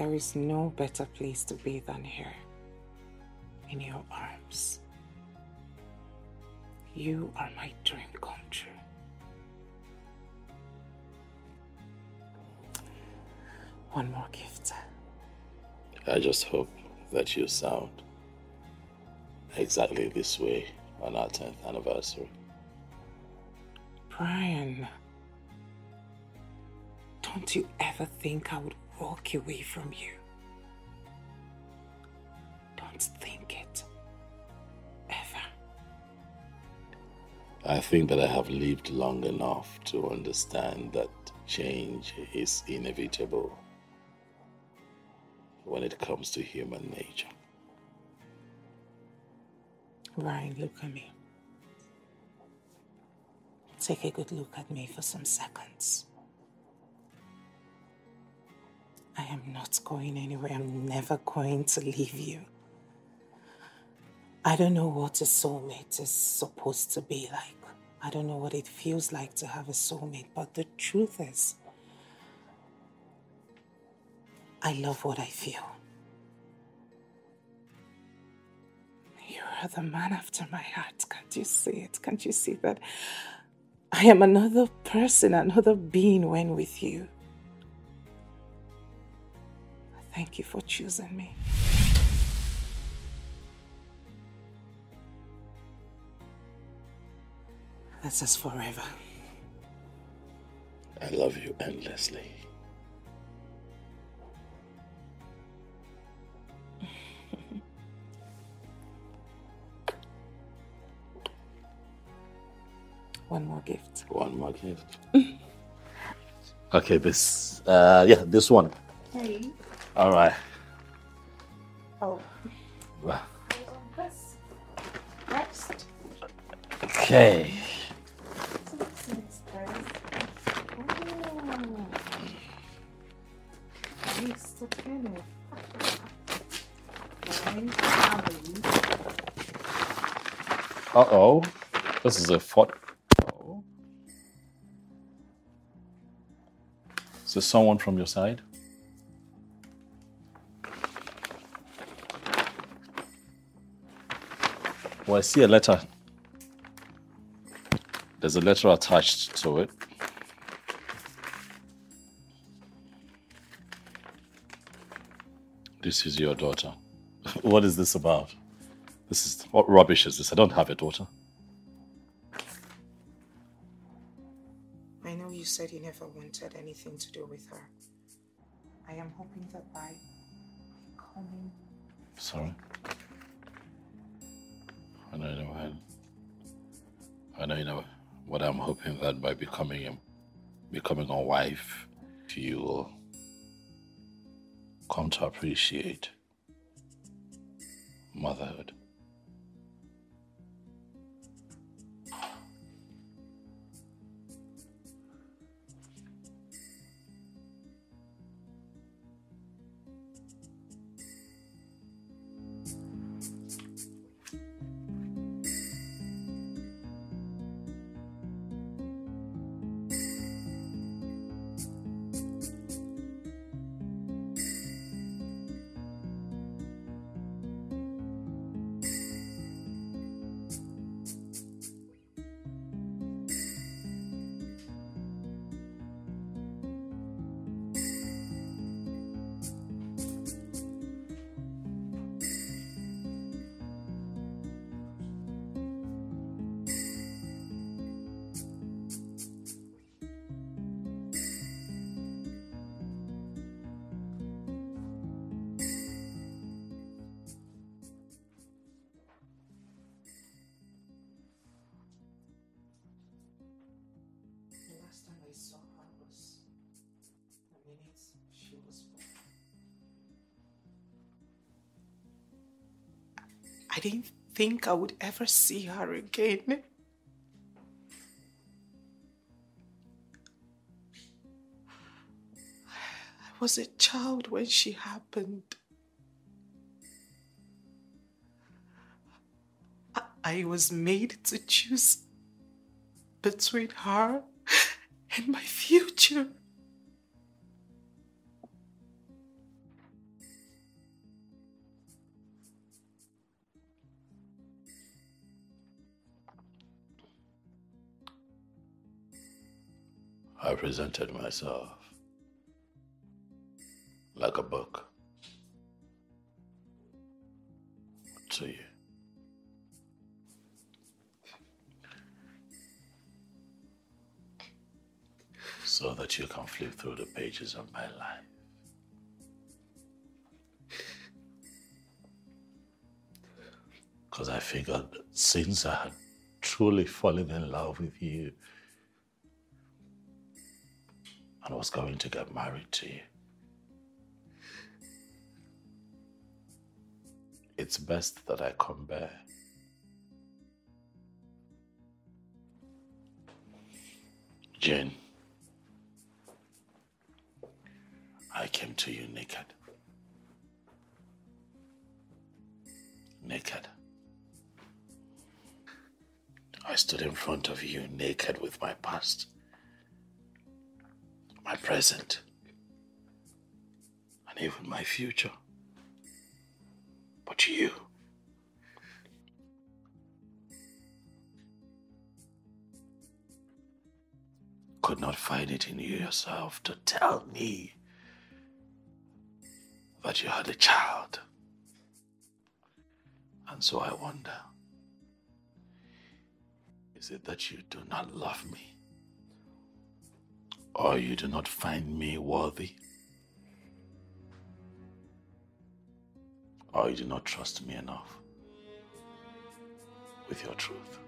There is no better place to be than here. In your arms. You are my dream come true. One more gift. I just hope that you sound exactly this way on our 10th anniversary. Brian, don't you ever think I would walk away from you? Don't think it. Ever. I think that I have lived long enough to understand that change is inevitable when it comes to human nature. Ryan, look at me. Take a good look at me for some seconds. I am not going anywhere. I'm never going to leave you. I don't know what a soulmate is supposed to be like. I don't know what it feels like to have a soulmate, but the truth is, I love what I feel. You are the man after my heart. Can't you see it? Can't you see that? I am another person, another being when with you. Thank you for choosing me. This is forever. I love you endlessly. One more gift. One more gift. okay, this, uh, yeah, this one. Hey. All right. Oh. Well, Next. Okay. Uh oh. This is a foot. Oh. Is there someone from your side? Well, I see a letter. There's a letter attached to it. This is your daughter. what is this about? This is what rubbish is this? I don't have a daughter. I know you said you never wanted anything to do with her. I am hoping that by coming Sorry. I know you know I, I know you know what I'm hoping that by becoming a, becoming a wife, you will come to appreciate motherhood. I didn't think I would ever see her again. I was a child when she happened. I- was made to choose between her and my future. I presented myself like a book to you. So that you can flip through the pages of my life. Because I figured since I had truly fallen in love with you and was going to get married to you, it's best that I come back. Jane, I came to you naked. Naked. I stood in front of you naked with my past, my present, and even my future. But you, could not find it in you yourself to tell me that you had a child. And so I wonder. Is it that you do not love me? Or you do not find me worthy? Or you do not trust me enough with your truth?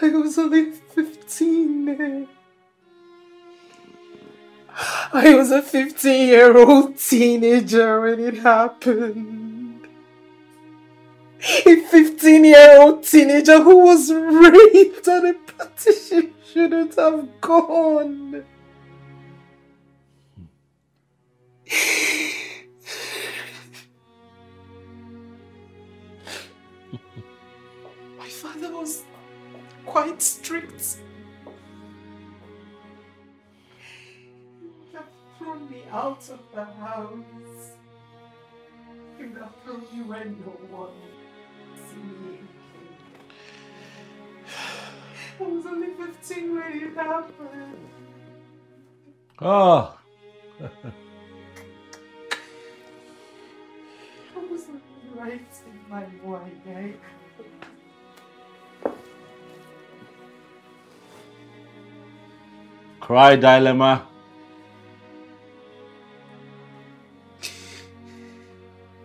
I was only 15 I was a 15 year old teenager when it happened. A 15 year old teenager who was raped and a petition shouldn't have gone. My father was quite strict. He thrown me out of the house. You have thrown you and your one Ah. I was only 15 when it happened. Oh. I was right in my mind. Cry dilemma.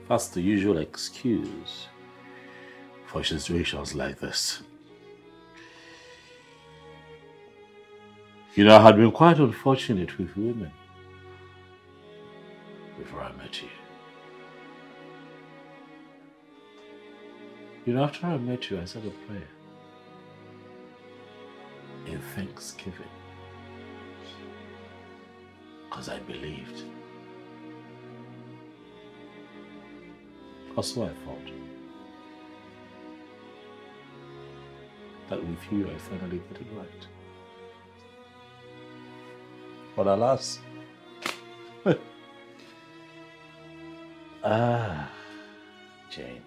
That's the usual excuse for situations like this. You know, I had been quite unfortunate with women before I met you. You know, after I met you, I said a prayer in thanksgiving because I believed. Also, I thought that with you I finally get it right. But alas, ah, Jane.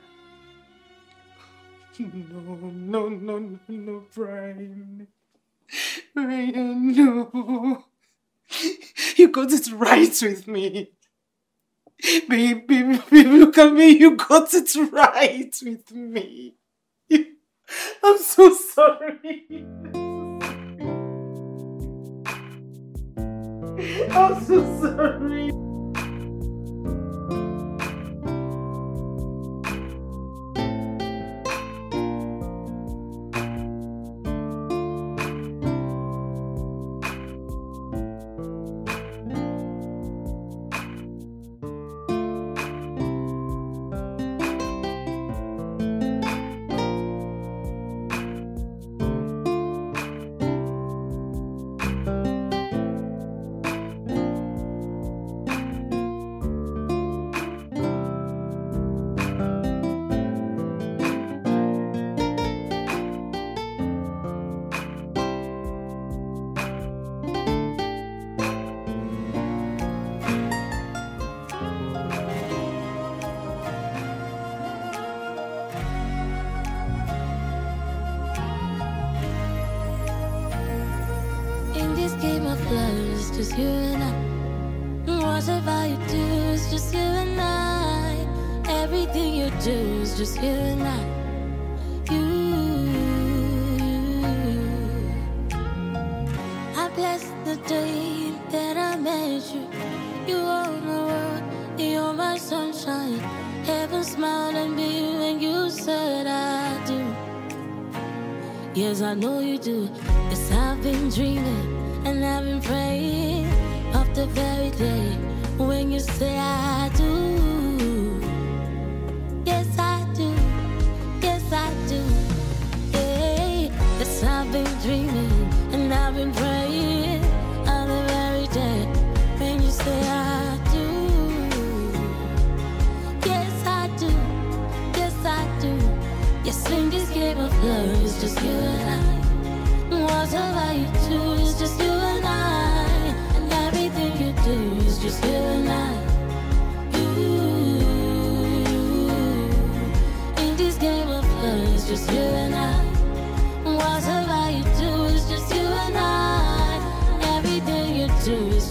No, no, no, no, no, Brian. Brian, no. You got it right with me. Baby, baby, look at me. You got it right with me. I'm so sorry. I'm so sorry.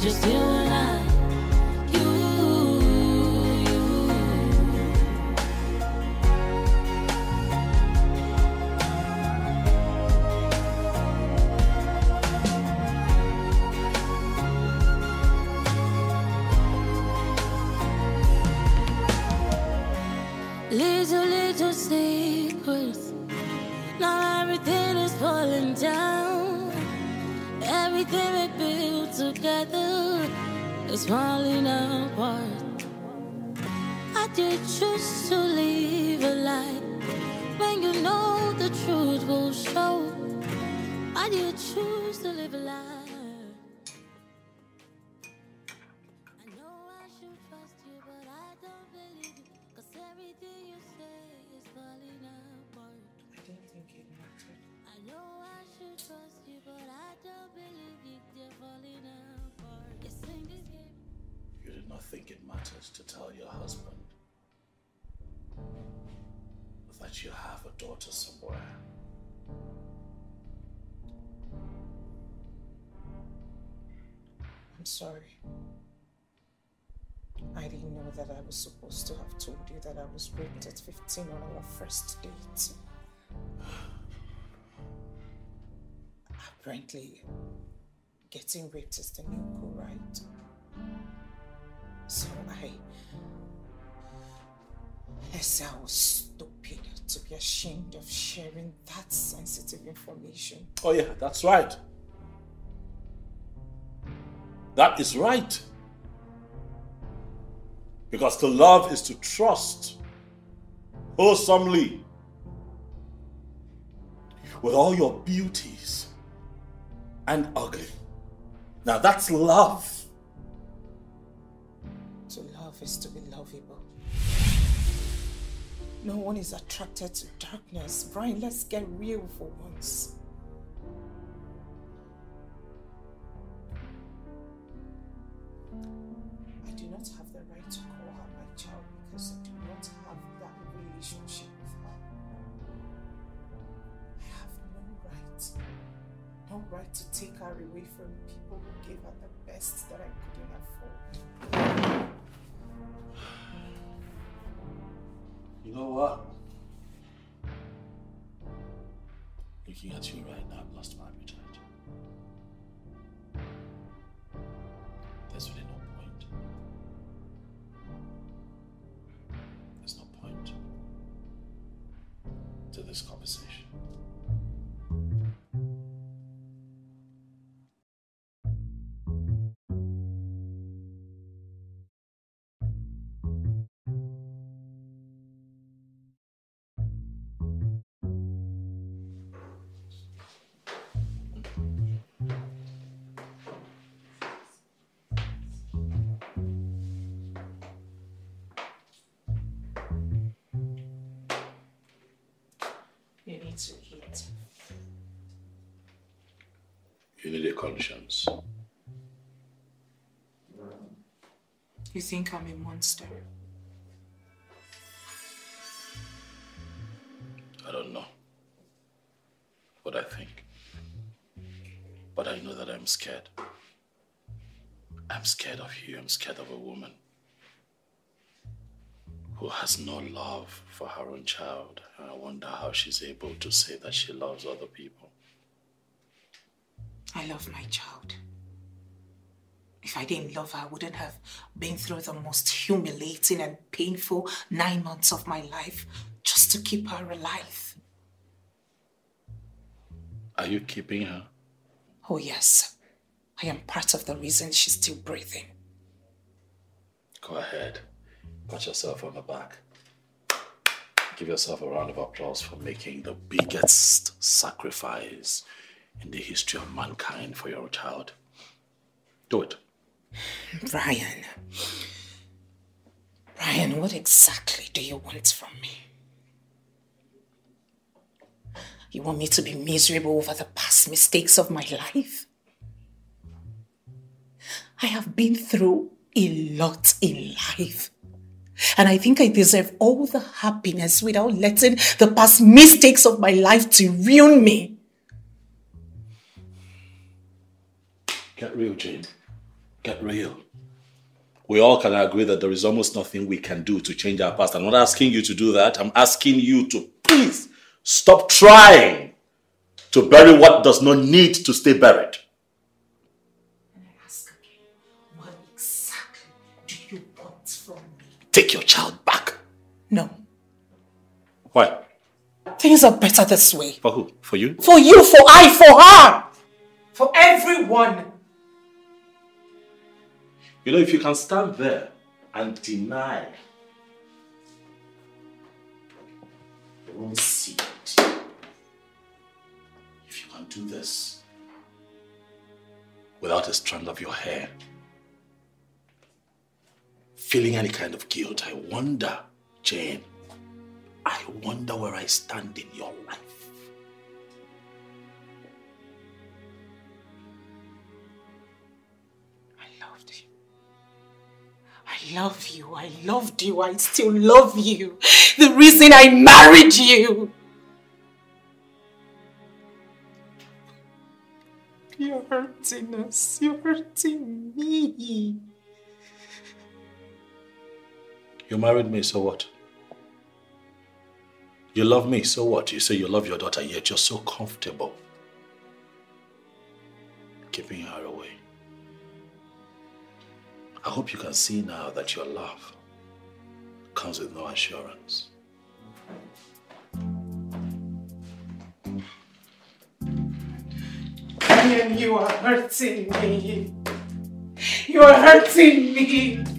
just I was raped at 15 on our first date. Apparently, getting raped is the new cool, right? So I... I said I was stupid to be ashamed of sharing that sensitive information. Oh yeah, that's right. That is right. Because to love is to trust wholesomely with all your beauties and ugly. Now that's love. To love is to be lovable. No one is attracted to darkness. Brian, let's get real for once. right to take her away from people who gave her the best that I couldn't afford. You know what? Looking at you right now, I've lost my appetite. There's really no point. There's no point to this conversation. You think I'm a monster? I don't know what I think. But I know that I'm scared. I'm scared of you. I'm scared of a woman who has no love for her own child. And I wonder how she's able to say that she loves other people. I love my child. If I didn't love her, I wouldn't have been through the most humiliating and painful nine months of my life just to keep her alive. Are you keeping her? Oh, yes. I am part of the reason she's still breathing. Go ahead. Pat yourself on the back. Give yourself a round of applause for making the biggest sacrifice in the history of mankind for your child. Do it. Brian. Brian, what exactly do you want from me? You want me to be miserable over the past mistakes of my life? I have been through a lot in life. And I think I deserve all the happiness without letting the past mistakes of my life to ruin me. Get real, Jane. Get real. We all can agree that there is almost nothing we can do to change our past. I'm not asking you to do that. I'm asking you to please stop trying to bury what does not need to stay buried. And I ask again, what exactly do you want from me? Take your child back. No. Why? Things are better this way. For who? For you? For you, for I, for her. For everyone. You know, if you can stand there and deny your own seed, if you can do this without a strand of your hair, feeling any kind of guilt, I wonder, Jane, I wonder where I stand in your life. I love you. I loved you. I still love you. The reason I married you. You're hurting us. You're hurting me. You married me, so what? You love me, so what? You say you love your daughter, yet you're so comfortable keeping her away. I hope you can see now that your love comes with no assurance. And you are hurting me. You are hurting me.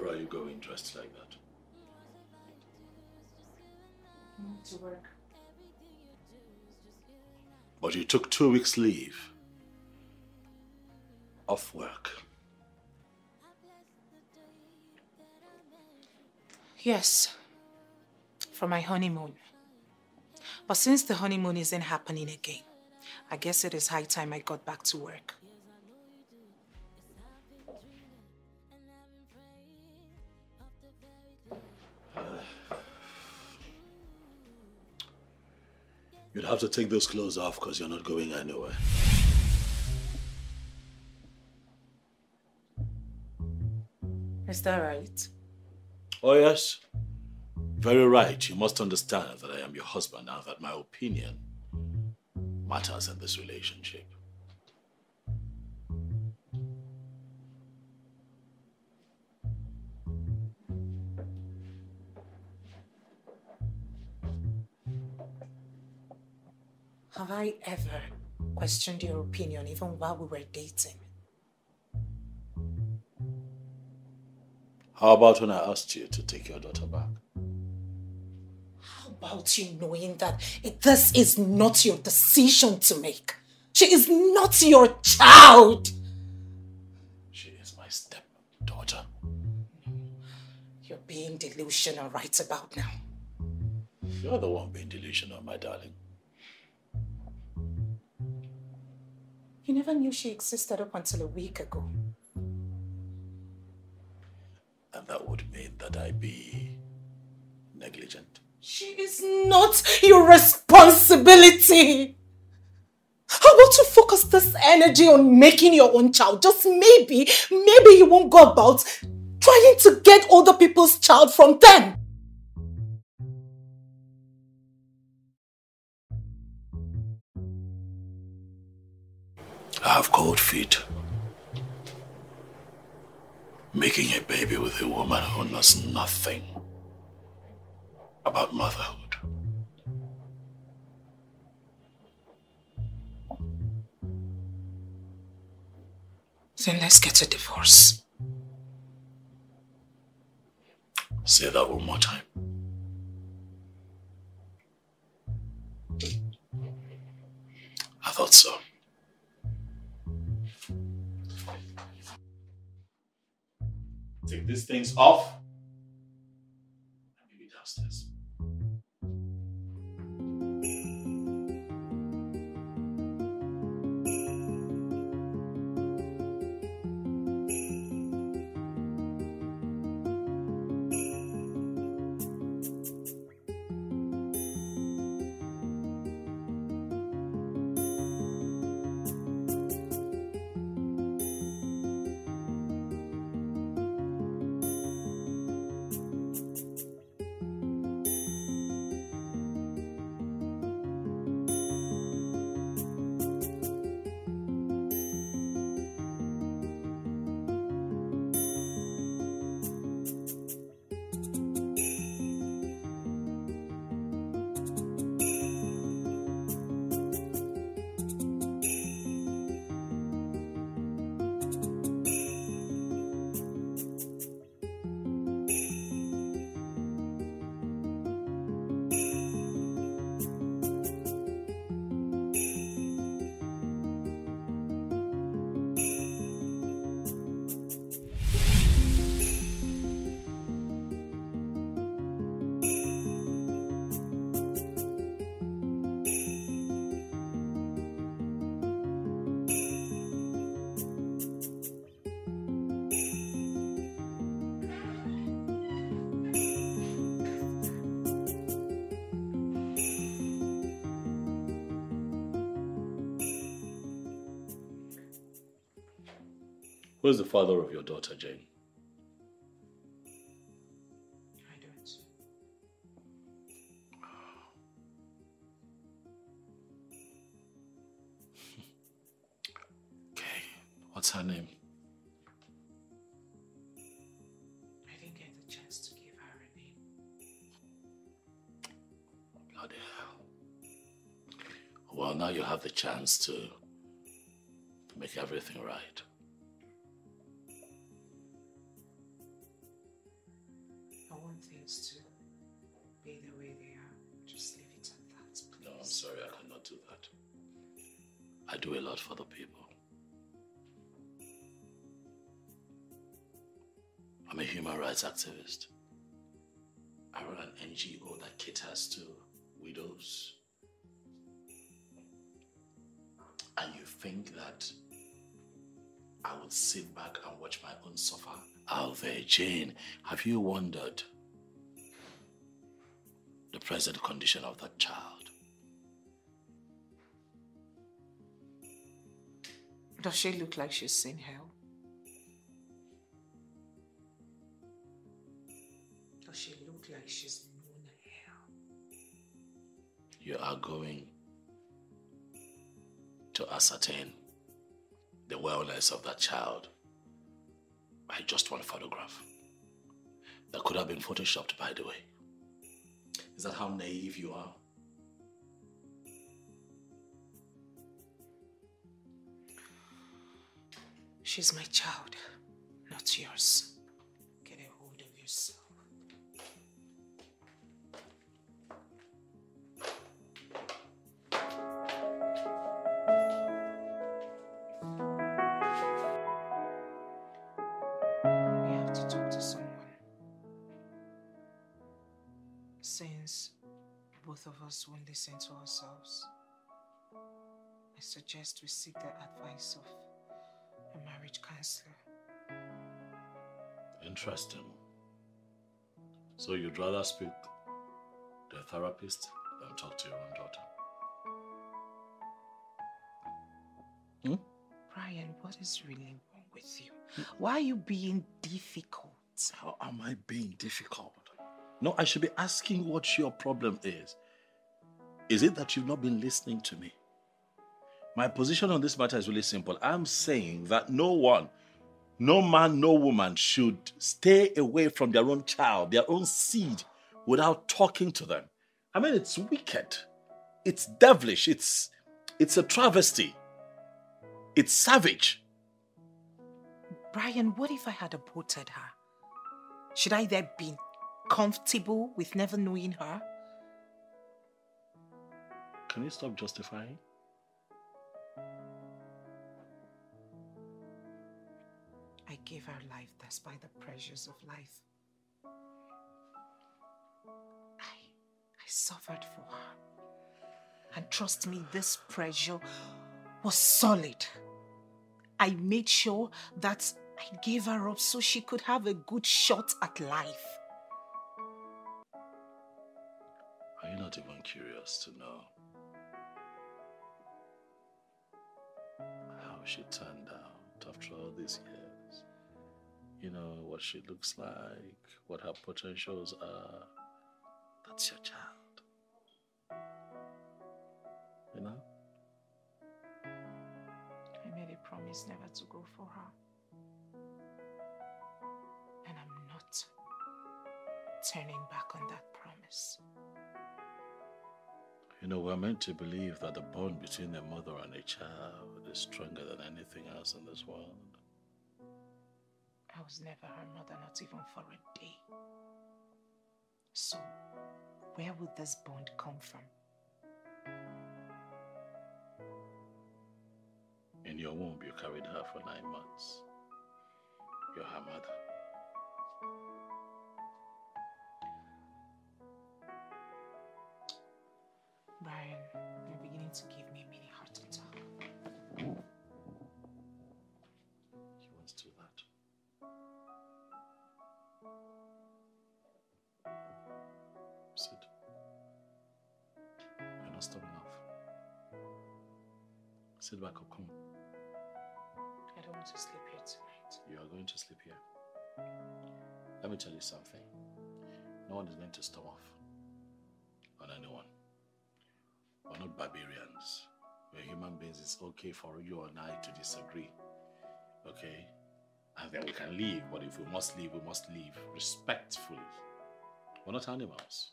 Where are you going dressed like that? To work. But you took two weeks leave off work. Yes, for my honeymoon. But since the honeymoon isn't happening again, I guess it is high time I got back to work. You'd have to take those clothes off because you're not going anywhere. Is that right? Oh, yes. Very right. You must understand that I am your husband and that my opinion matters in this relationship. Have I ever questioned your opinion even while we were dating? How about when I asked you to take your daughter back? How about you knowing that this is not your decision to make? She is not your child. She is my stepdaughter. You're being delusional right about now. You're the one being delusional, my darling. You never knew she existed up until a week ago. And that would mean that I be negligent. She is not your responsibility. How about you focus this energy on making your own child? Just maybe, maybe you won't go about trying to get other people's child from them. I have cold feet. Making a baby with a woman who knows nothing about motherhood. Then let's get a divorce. Say that one more time. I thought so. Take these things off and maybe downstairs. Who's the father of your daughter, Jane? I don't. Okay, what's her name? I didn't get the chance to give her a name. Bloody. Well, now you have the chance to make everything right. Rights activist. I run an NGO that caters to widows. And you think that I would sit back and watch my own suffer? Alve, Jane, have you wondered the present condition of that child? Does she look like she's seen hell? Like known hell? You are going to ascertain the wellness of that child by just one photograph. That could have been photoshopped, by the way. Is that how naive you are? She's my child, not yours. Us won't listen to ourselves, I suggest we seek the advice of a marriage counselor. Interesting. So you'd rather speak to a therapist than talk to your own daughter? Hmm? Brian, what is really wrong with you? Why are you being difficult? How am I being difficult? No, I should be asking what your problem is. Is it that you've not been listening to me? My position on this matter is really simple. I'm saying that no one, no man, no woman should stay away from their own child, their own seed, without talking to them. I mean, it's wicked. It's devilish. It's it's a travesty. It's savage. Brian, what if I had aborted her? Should I then be comfortable with never knowing her? Can you stop justifying? I gave her life despite the pressures of life. I, I suffered for her. And trust me, this pressure was solid. I made sure that I gave her up so she could have a good shot at life. Are you not even curious to know she turned out after all these years? You know, what she looks like, what her potentials are. That's your child. You know? I made a promise never to go for her. And I'm not turning back on that promise. You know, we're meant to believe that the bond between a mother and a child is stronger than anything else in this world. I was never her mother, not even for a day. So, where would this bond come from? In your womb, you carried her for nine months. You're her mother. Brian, you're beginning to give me a mini heart attack. He wants to do that. Sit. You're not stubborn enough. Sit back or come. I don't want to sleep here tonight. You are going to sleep here. Let me tell you something. No one is going to storm off on anyone. We're not barbarians. We're human beings. It's okay for you and I to disagree. Okay? And then we can leave. But if we must leave, we must leave respectfully. We're not animals.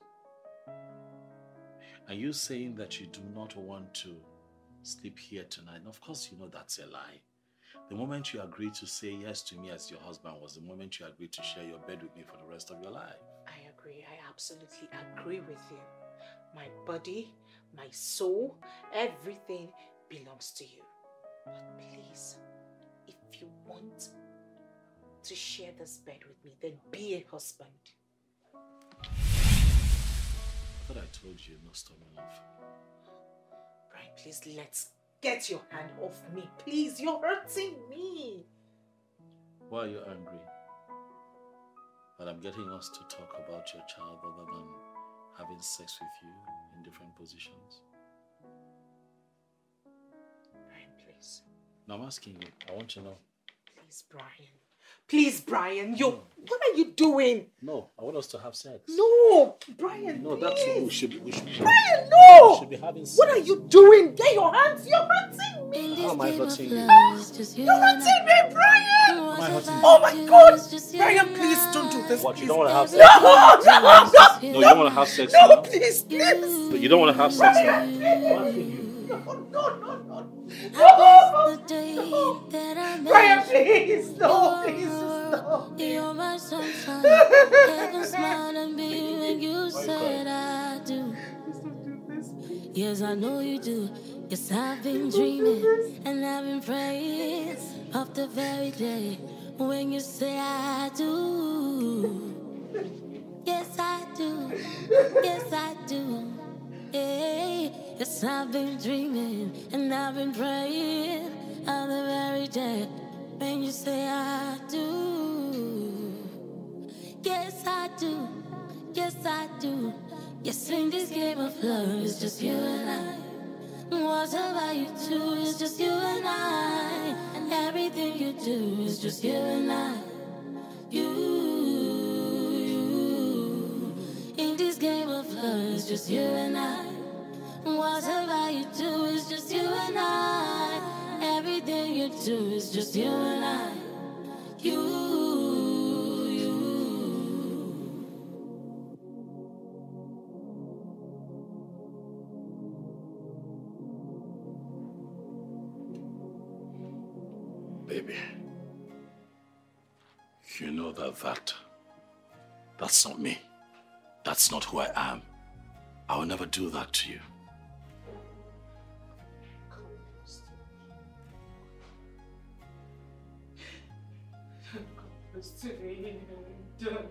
Are you saying that you do not want to sleep here tonight? And of course, you know that's a lie. The moment you agreed to say yes to me as your husband was the moment you agreed to share your bed with me for the rest of your life. I agree. I absolutely agree with you. My body, my soul, everything belongs to you. But please, if you want to share this bed with me, then be a husband. I thought I told you not storming off. Brian, please let's get your hand off me. Please, you're hurting me. Why are you angry? That I'm getting us to talk about your child other than having sex with you in different positions? Brian, please. No, I'm asking you. I want to know. Please, Brian. Please, Brian. You. What are you doing? No, I want us to have sex. No, Brian. No, please. that's what we should be. We should, Brian, we should be having sex. What are you doing? Get your hands. You're hurting me. How am I this game of hurting you? love, it's just you You're hurting me, Brian. What I have hurting I you? Oh my God. lose? Brian, please don't do this. What, you please. don't want to have sex? No, no, no. No, no. you don't want to have sex No, now? please, please. But you don't want to have sex now? No, no, no, no. The day that I Brian, please. No, please. You're Stop. You're my sunshine. Heaven smiled at me when you said I do. Yes, I know you do. Yes, I've been dreaming and I've been praying the very day when you say I do. Yes, I do. Yes, I do. Hey, yes, I've been dreaming and I've been praying on the very day when you say I do. Yes, I do. Yes, I do. Yes, in this game of love, it's just you and I. What about you do, it's just you and I. Everything you do is just you and I. You, you. In this game of love, it's just you and I. Whatever you do is just you and I. Everything you do is just you and I. You. You know that that, that's not me. That's not who I am. I will never do that to you. Don't,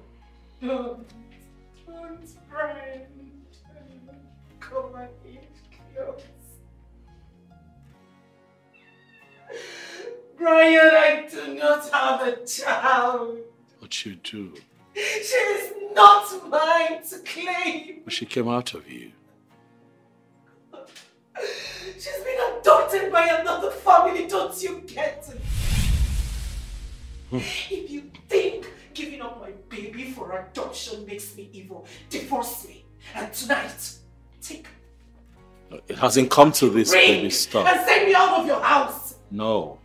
don't, don't, Brian. Come and eat. Brian, I do not have a child. But you do. She is not mine to claim. But she came out of you. She's been adopted by another family, don't you get it? Hmm. if you think giving up my baby for adoption makes me evil, divorce me. And tonight, take It hasn't come to this, ring baby. Stop. and send me out of your house. No.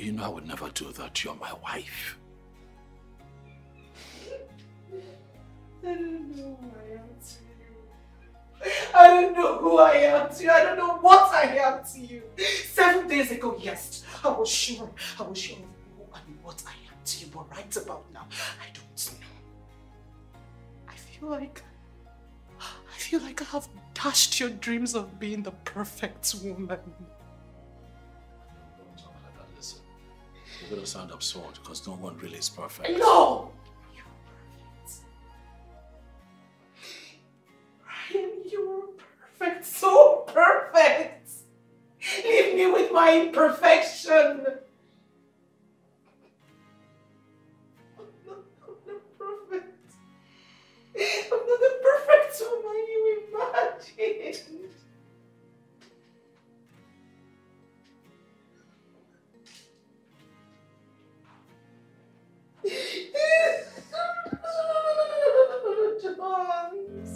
You know I would never do that. You're my wife. I don't know who I am to you. I don't know who I am to you. I don't know what I am to you. Seven days ago, yes, I was sure. I was sure of who and what I am to you. But right about now, I don't know. I feel like I feel like I have dashed your dreams of being the perfect woman. To sound absurd because no one really is perfect. No! You're perfect. Brian, you're perfect. So perfect. Leave me with my imperfection. I'm not, the perfect! I'm not the perfect. I'm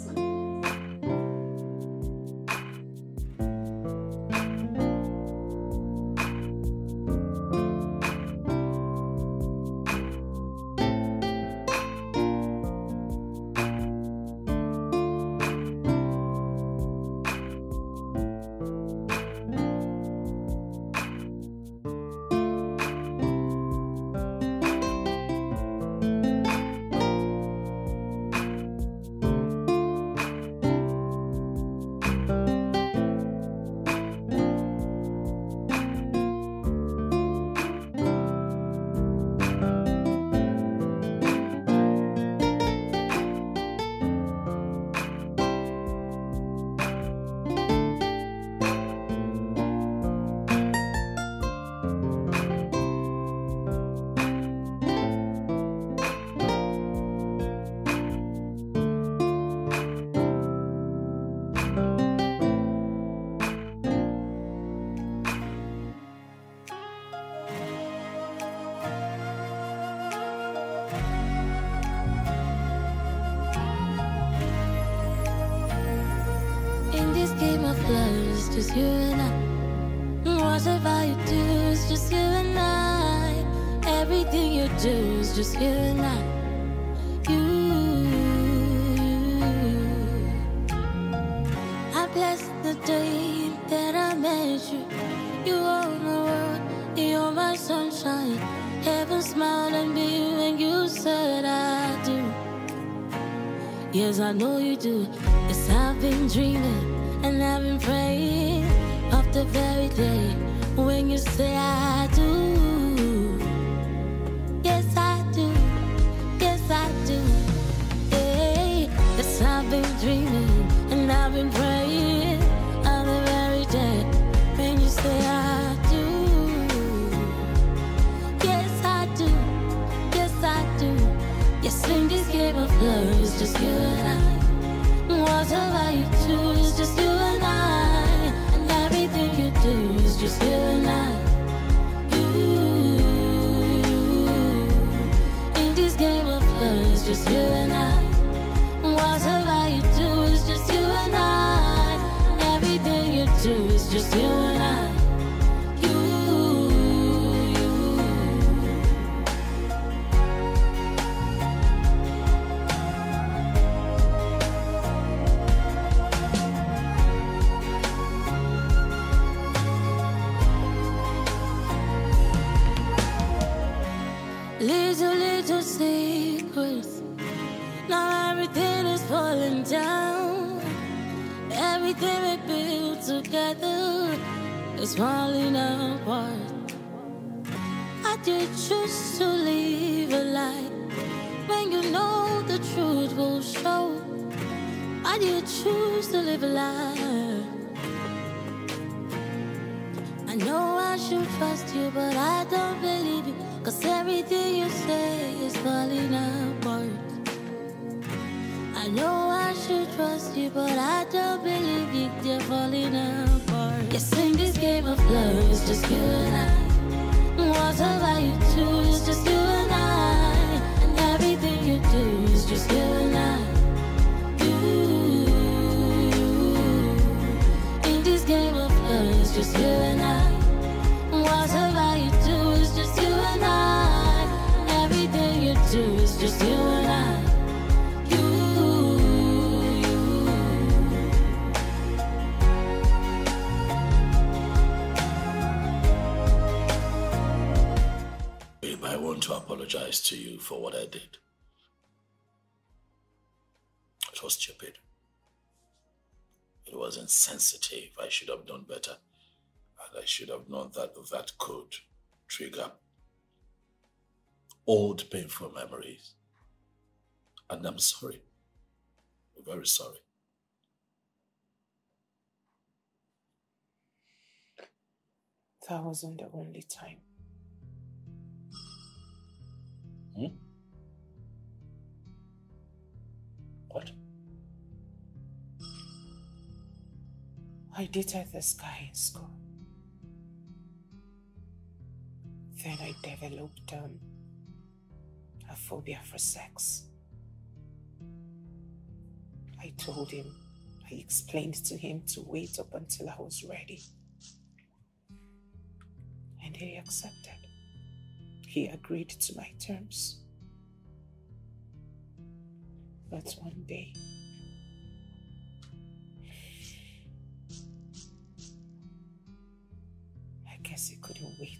can you do is just hear the night that that could trigger old painful memories. And I'm sorry. Very sorry. That wasn't the only time. Hmm? What? I dated this guy in school. when I developed um, a phobia for sex. I told him, I explained to him to wait up until I was ready. And he accepted. He agreed to my terms. But one day, I guess he couldn't wait.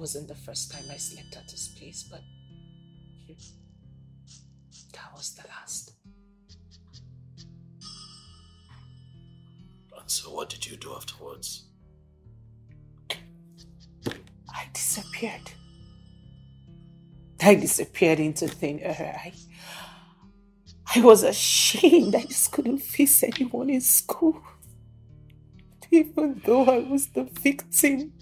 wasn't the first time I slept at his place, but that was the last. And so, what did you do afterwards? I disappeared. I disappeared into thin air. I, I was ashamed. I just couldn't face anyone in school, even though I was the victim.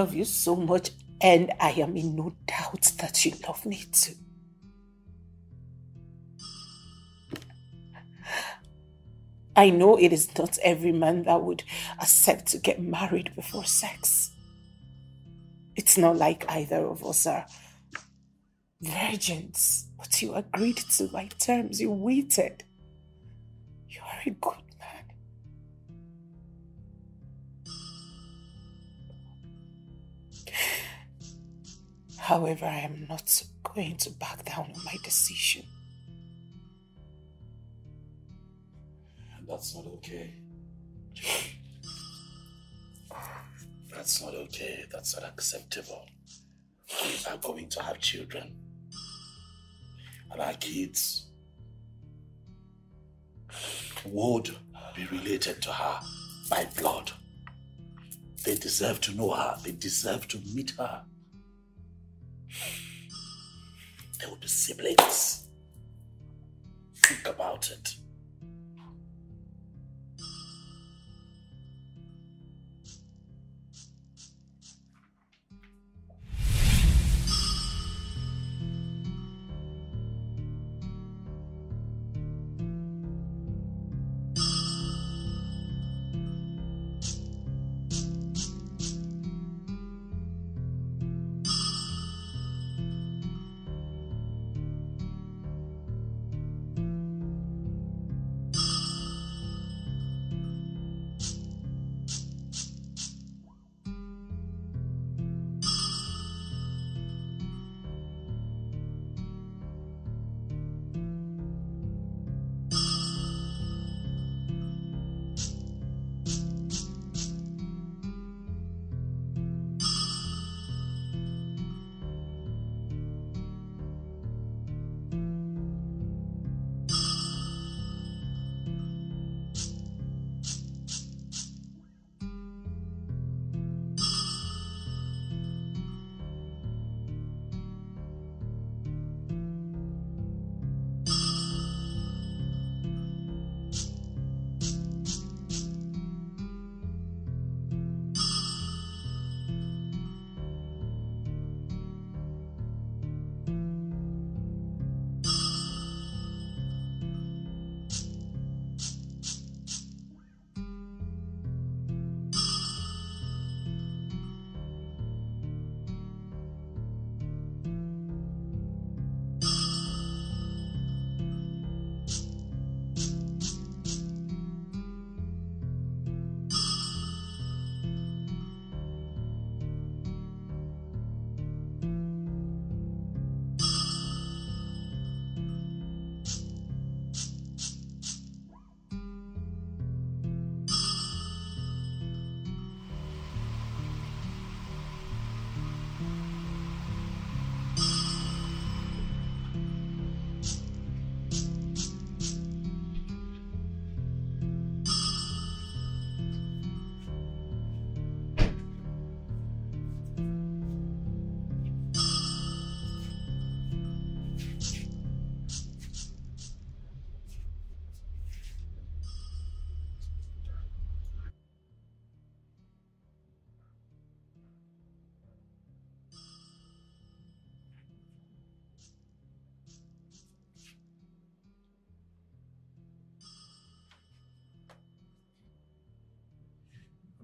Love you so much, and I am in no doubt that you love me too. I know it is not every man that would accept to get married before sex. It's not like either of us are virgins, but you agreed to my terms. You waited. You are a good However, I am not going to back down on my decision. That's not okay. That's not okay. That's not acceptable. We are going to have children. And our kids would be related to her by blood. They deserve to know her. They deserve to meet her. They will be siblings. Think about it.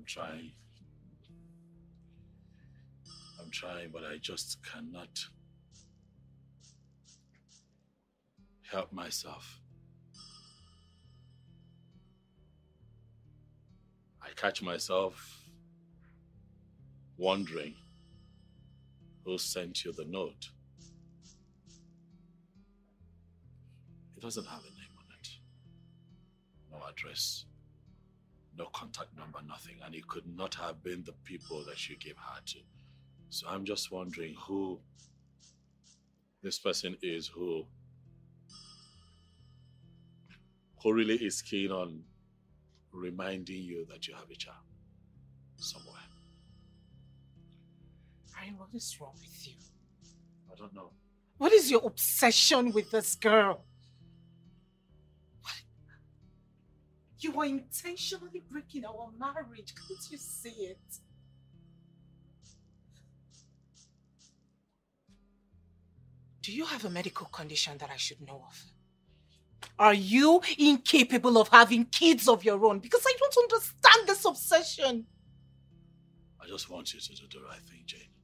trying. I'm trying, but I just cannot help myself. I catch myself wondering who sent you the note. It doesn't have a name on it, no address no contact number, nothing, and it could not have been the people that you gave her to. So I'm just wondering who this person is who who really is keen on reminding you that you have a child somewhere. Brian, what is wrong with you? I don't know. What is your obsession with this girl? You are intentionally breaking our marriage. Can't you see it? Do you have a medical condition that I should know of? Are you incapable of having kids of your own? Because I don't understand this obsession. I just want you to do the right thing, Jane.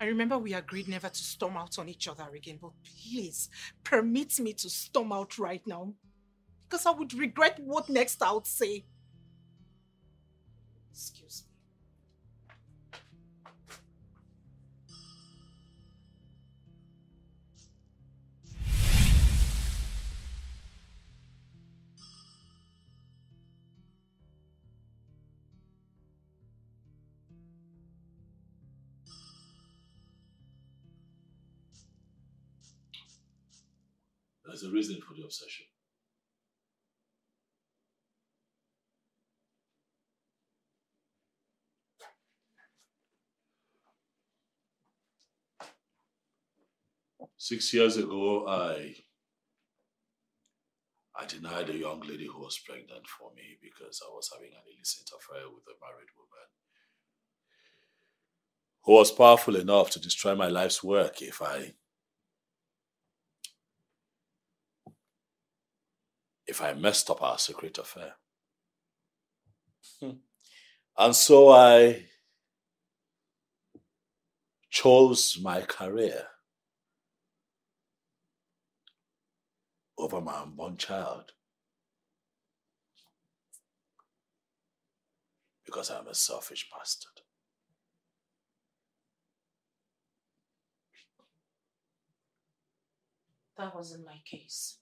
I remember we agreed never to storm out on each other again, but please permit me to storm out right now. Because I would regret what next I would say. Excuse me. There's a reason for the obsession. Six years ago, I I denied a young lady who was pregnant for me because I was having an illicit affair with a married woman who was powerful enough to destroy my life's work if I if I messed up our secret affair. Hmm. and so I chose my career over my unborn child. Because I'm a selfish bastard. That wasn't my case.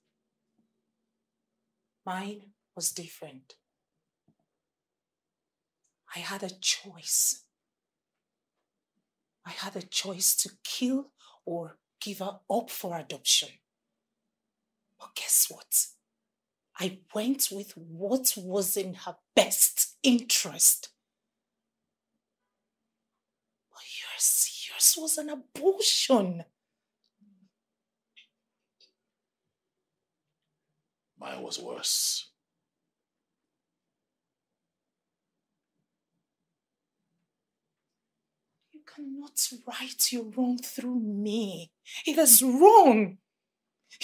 Mine was different. I had a choice. I had a choice to kill or give her up for adoption. But guess what? I went with what was in her best interest. But yours, yours was an abortion. Mine was worse. You cannot right your wrong through me. It is wrong.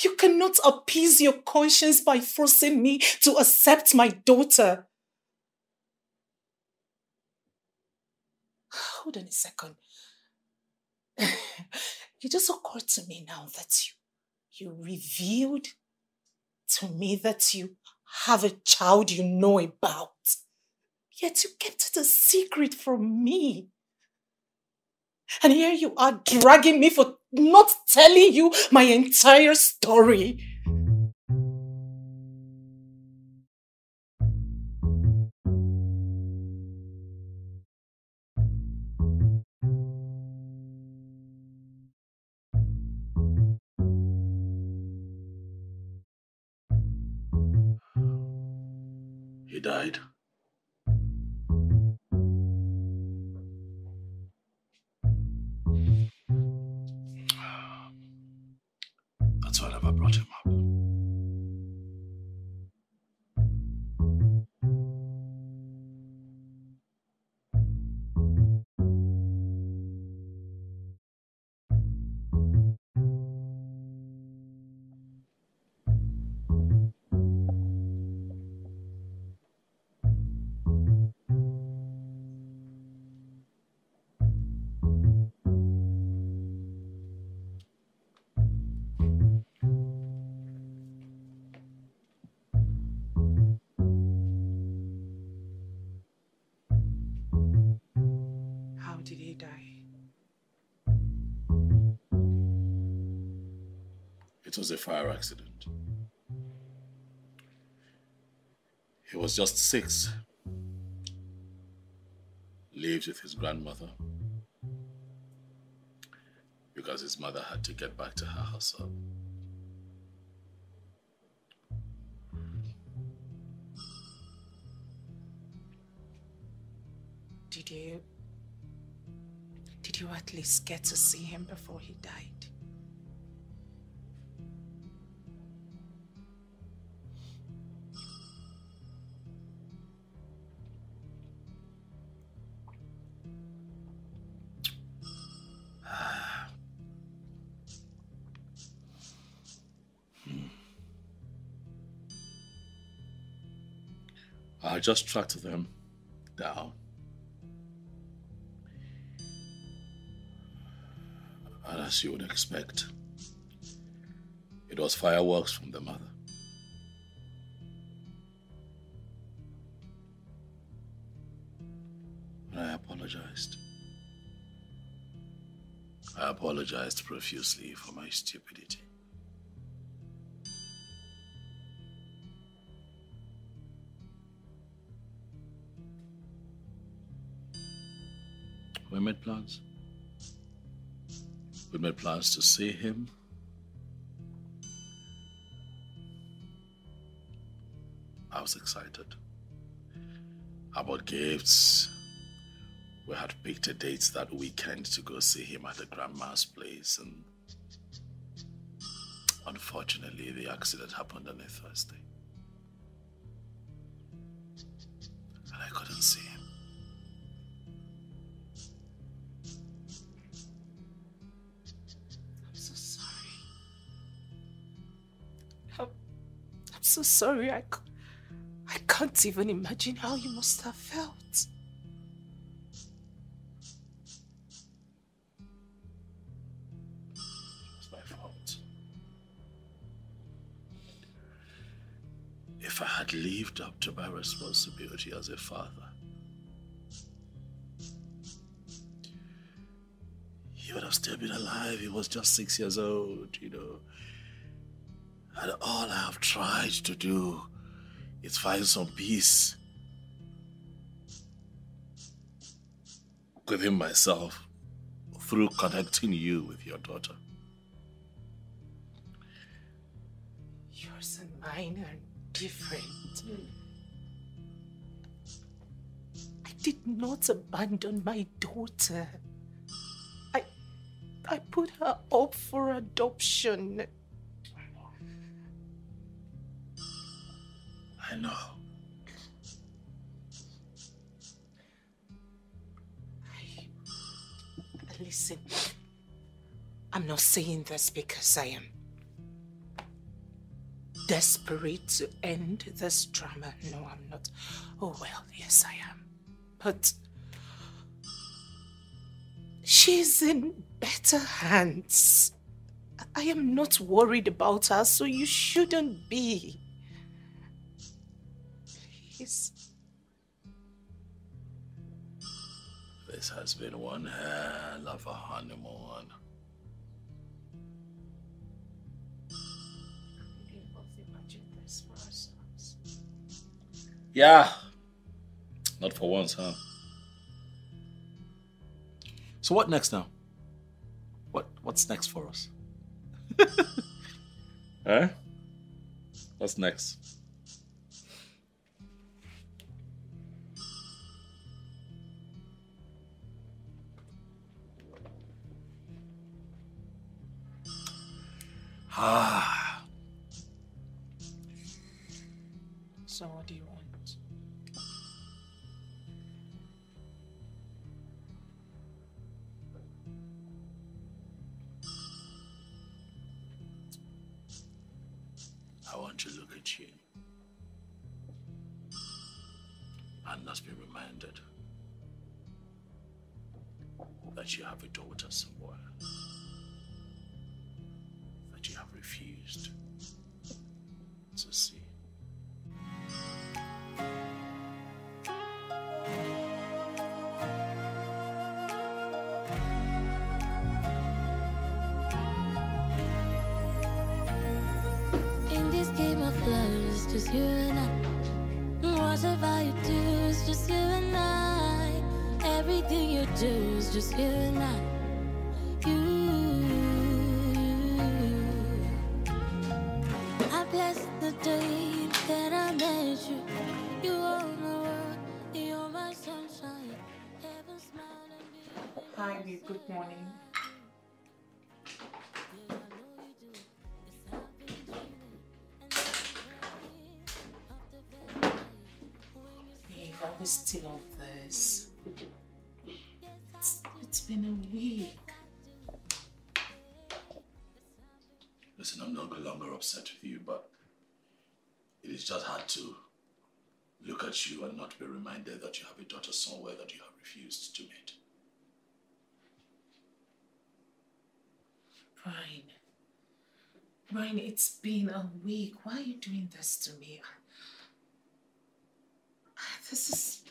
You cannot appease your conscience by forcing me to accept my daughter. Hold on a second. it just occurred to me now that you, you revealed to me that you have a child you know about. Yet you kept it a secret from me. And here you are dragging me for not telling you my entire story. A fire accident. He was just six. Lived with his grandmother because his mother had to get back to her hustle. Did you... Did you at least get to see him before he died? I just tracked them down. And as you would expect, it was fireworks from the mother. And I apologized. I apologized profusely for my stupidity. We made plans. We made plans to see him. I was excited about gifts. We had picked a date that weekend to go see him at the grandma's place, and unfortunately, the accident happened on a Thursday. So sorry. I, I can't even imagine how you must have felt. It's my fault. If I had lived up to my responsibility as a father, he would have still been alive. He was just six years old, you know. And all I have tried to do is find some peace within myself through connecting you with your daughter. Yours and mine are different. I did not abandon my daughter. I I put her up for adoption. Uh, I know. Listen, I'm not saying this because I am desperate to end this drama. No, I'm not. Oh, well, yes, I am. But she's in better hands. I am not worried about her, so you shouldn't be. Please. This has been one hell of a honeymoon. Yeah. Not for once, huh? So what next now? What what's next for us? eh? What's next? Ah. Listen, I'm no longer upset with you, but it is just hard to look at you and not be reminded that you have a daughter somewhere that you have refused to meet. Brian. Brian, it's been a week. Why are you doing this to me? Ah, this is.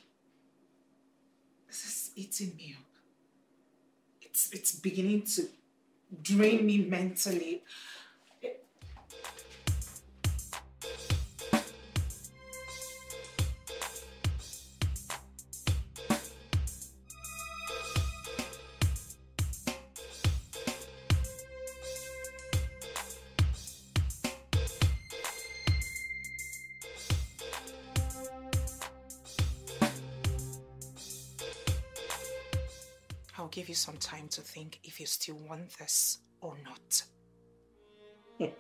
This is eating me up. It's, it's beginning to drain me mentally. Some time to think if you still want this or not.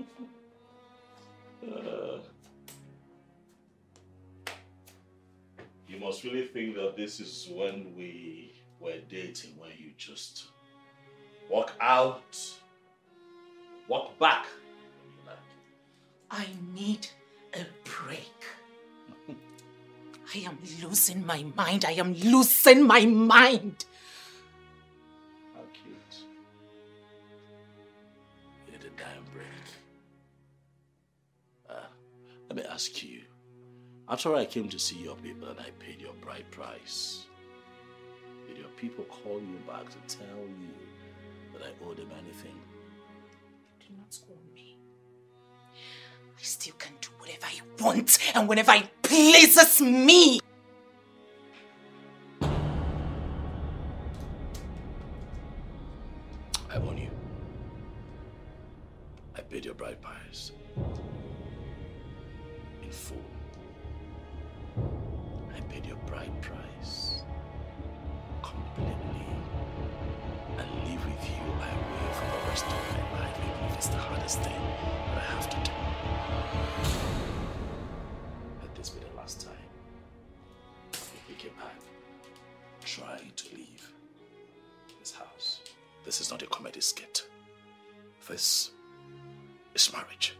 You must really think that this is when we were dating, when you just walk out, walk back. when you like. I need a break. I am losing my mind. I am losing my mind. Let me ask you. After I came to see your people and I paid your bride price, did your people call you back to tell you that I owe them anything? You do not own me. I still can do whatever I want and whenever it pleases me. Comedy skit. This is marriage.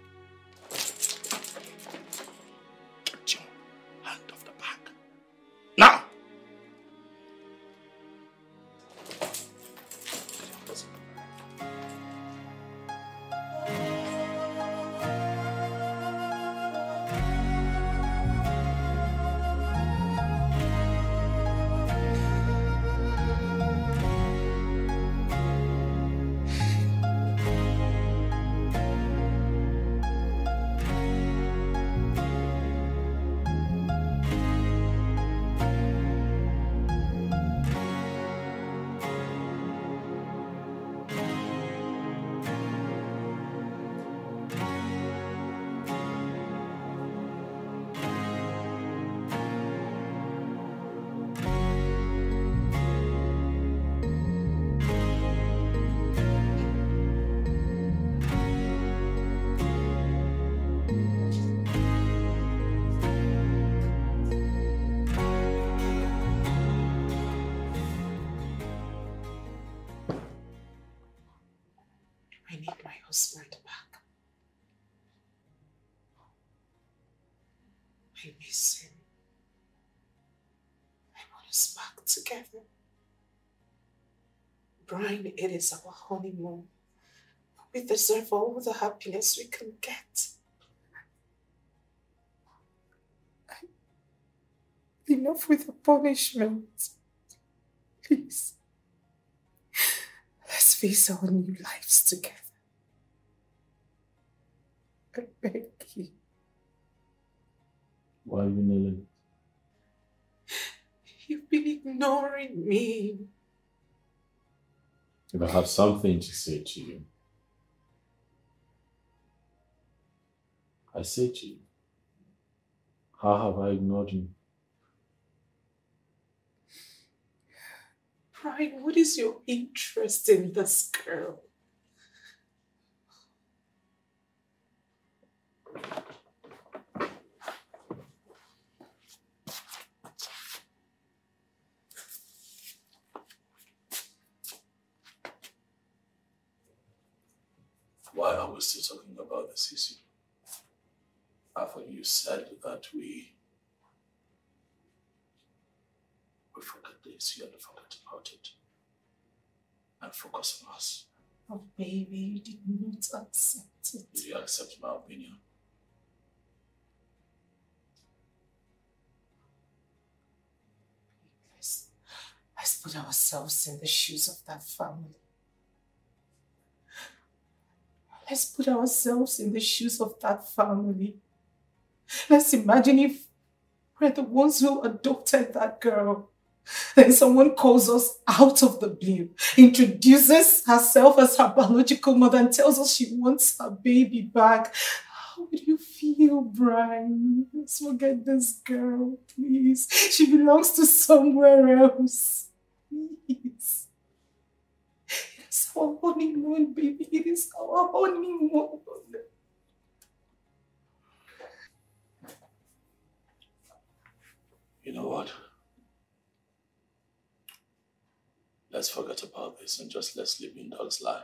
Together. Brian, it is our honeymoon. We deserve all the happiness we can get. Enough with the punishment. Please. Let's face our new lives together. I beg you. Why are you kneeling? You've been ignoring me. If I have something to say to you, I say to you, how have I ignored you? Brian, what is your interest in this girl? Why are we still talking about this issue? After you said that we we forget this, you have to forget about it. And focus on us. Oh, baby, you did not accept it. Did you accept my opinion? Let's put ourselves in the shoes of that family. Let's put ourselves in the shoes of that family. Let's imagine if we're the ones who adopted that girl. Then someone calls us out of the blue, introduces herself as her biological mother, and tells us she wants her baby back. How would you feel, Brian? Let's forget this girl, please. She belongs to somewhere else. Please. It's our honeymoon, baby. It is our honeymoon. You know what? Let's forget about this and just let sleeping dogs lie.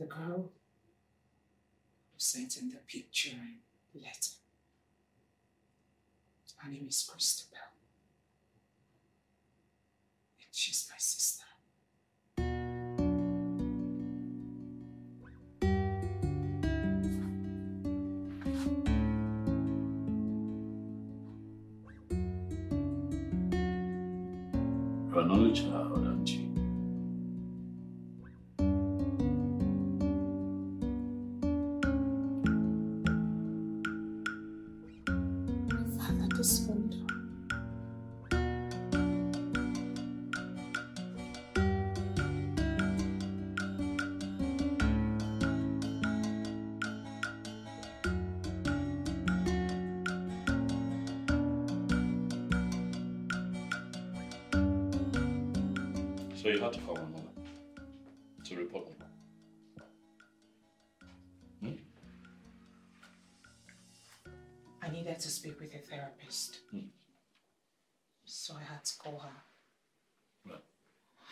The girl sent in the picture letter. Her name is Christabel. And she's my sister.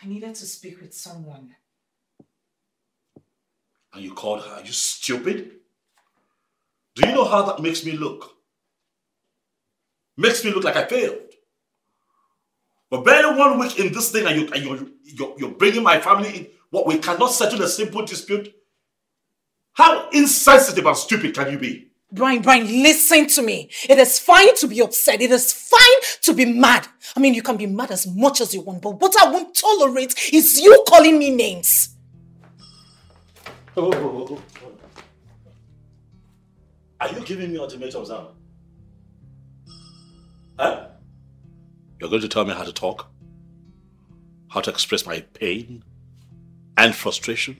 I needed to speak with someone. And you called her. Are you stupid? Do you know how that makes me look? Makes me look like I failed. But barely one week in this thing, and, you, and you're, you're, you're bringing my family in. What we cannot settle a simple dispute. How insensitive and stupid can you be? Brian, Brian, listen to me. It is fine to be upset. It is fine to be mad. I mean, you can be mad as much as you want, but what I won't tolerate is you calling me names. Oh, oh, oh, oh. Are you giving me ultimatums now? Huh? You're going to tell me how to talk? How to express my pain and frustration?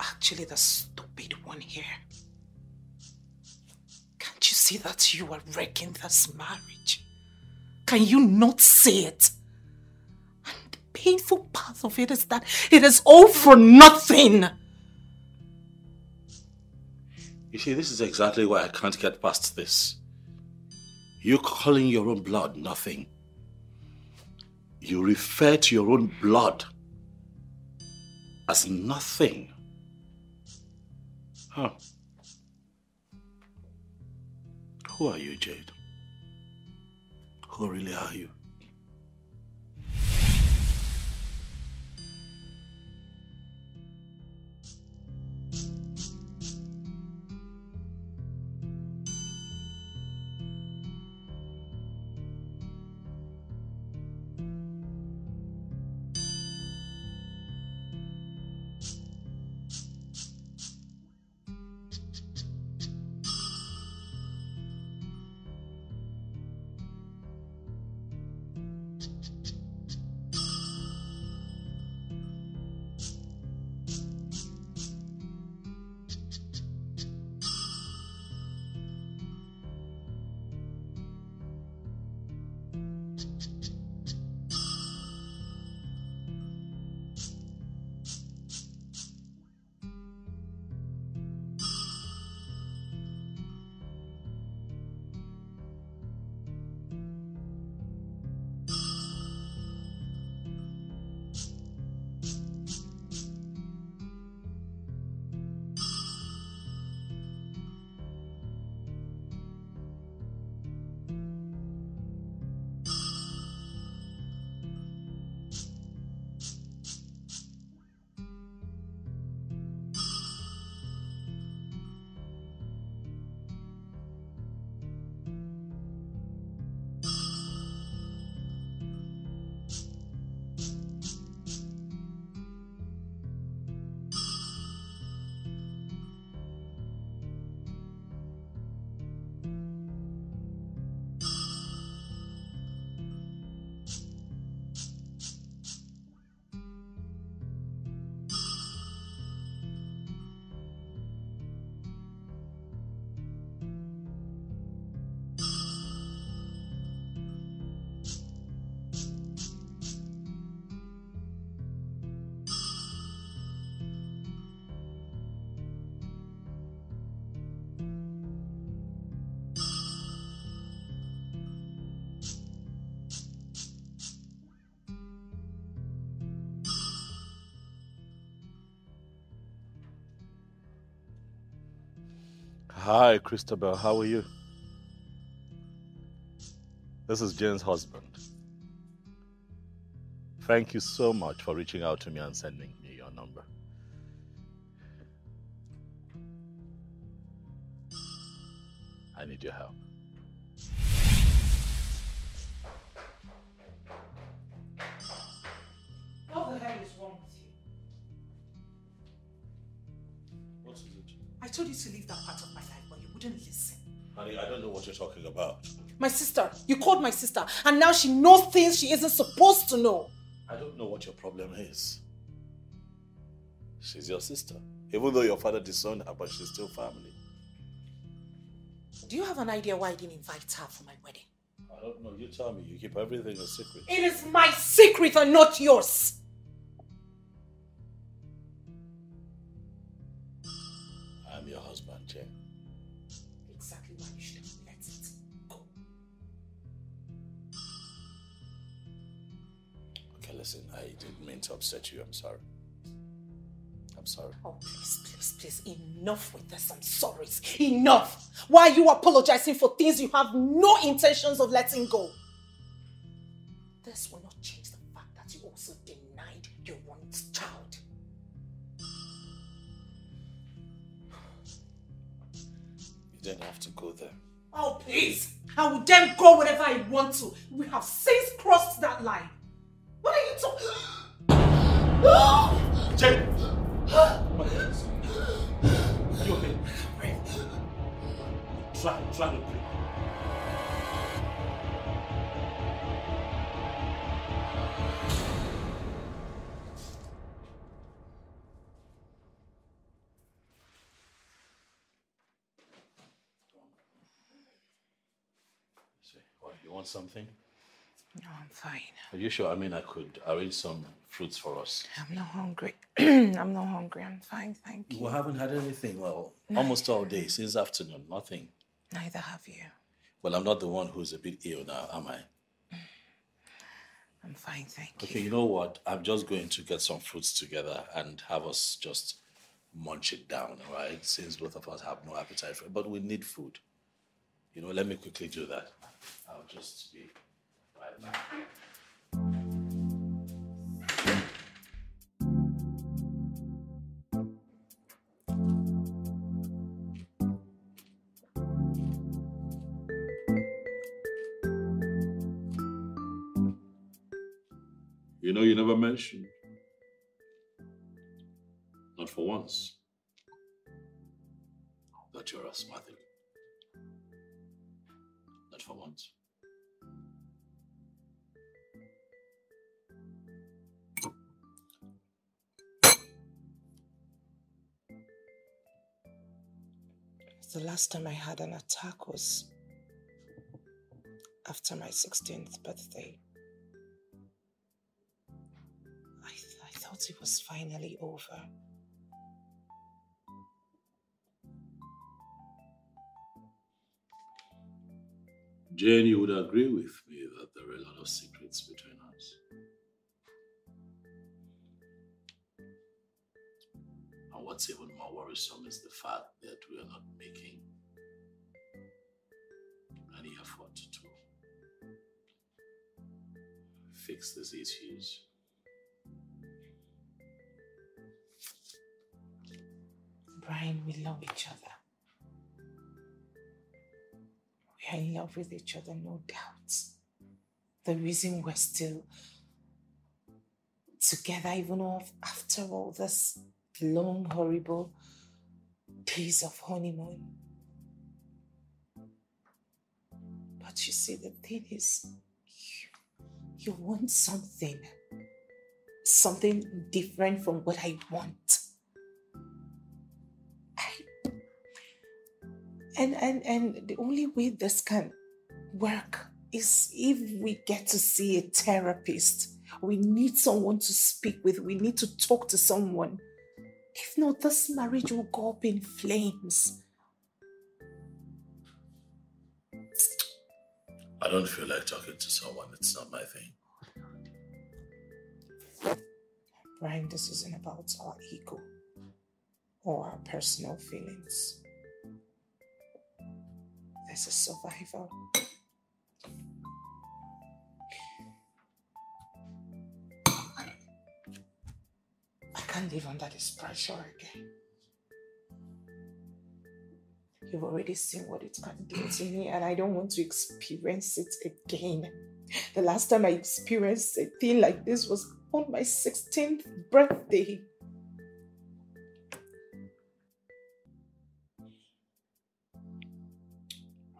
Actually the stupid one here. Can't you see that you are wrecking this marriage? Can you not see it? And the painful part of it is that it is all for nothing. You see, this is exactly why I can't get past this. You calling your own blood nothing. You refer to your own blood as nothing. Who are you, Jade? Who really are you? Hi, Christabel. How are you? This is Jane's husband. Thank you so much for reaching out to me and sending me your number. I need your help. What the hell is wrong with you? What is it? I told you to leave that part of my life, wouldn't listen. Honey, I don't know what you're talking about. My sister, you called my sister, and now she knows things she isn't supposed to know. I don't know what your problem is. She's your sister. Even though your father disowned her, but she's still family. Do you have an idea why I didn't invite her for my wedding? I don't know. You tell me. You keep everything a secret. It is my secret and not yours. Mean to upset you. I'm sorry. I'm sorry. Oh, please, please, please, enough with this. I'm sorry. Enough. Why are you apologizing for things you have no intentions of letting go? This will not change the fact that you also denied your one child. You didn't have to go there. Oh, please. I will then go wherever I want to. We have since crossed that line. What are you talking? Jane! My hands. Are you okay? Try, try to breathe. See, What, you want something? No, I'm fine. Are you sure? I mean, I could arrange some fruits for us. I'm not hungry. I'm not hungry. I'm fine, thank you. We haven't had anything, well, almost all day since afternoon, nothing. Neither have you. Well, I'm not the one who's a bit ill now, am I? Mm. I'm fine, thank Okay, you. Okay, you know what? I'm just going to get some fruits together and have us just munch it down, all right? Since both of us have no appetite for it, but we need food. You know, let me quickly do that. I'll just be right back. You know, you never mentioned. Not for once. That you're asthmatic. Not last time I had an attack was after my 16th birthday. I, th- I thought it was finally over. Jane, you would agree with me that there are a lot of secrets between what's even more worrisome is the fact that we are not making any effort to fix these issues. Brian, we love each other. We are in love with each other, no doubt. The reason we're still together, even after all this long, horrible days of honeymoon. But you see, the thing is, you, you want something, something different from what I want. And and and the only way this can work is if we get to see a therapist. We need someone to speak with. We need to talk to someone. If not, this marriage will go up in flames. I don't feel like talking to someone. It's not my thing. Brian, this isn't about our ego or our personal feelings. as a survivor. Can't live under this pressure again. You've already seen what it can do to me, and I don't want to experience it again. The last time I experienced a thing like this was on my 16th birthday.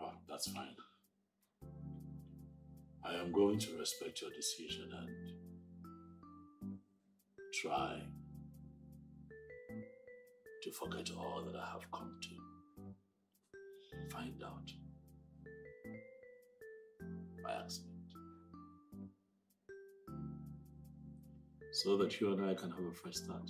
Oh, that's fine. I am going to respect your decision and try to forget all that I have come to find out by accident. So that you and I can have a fresh start.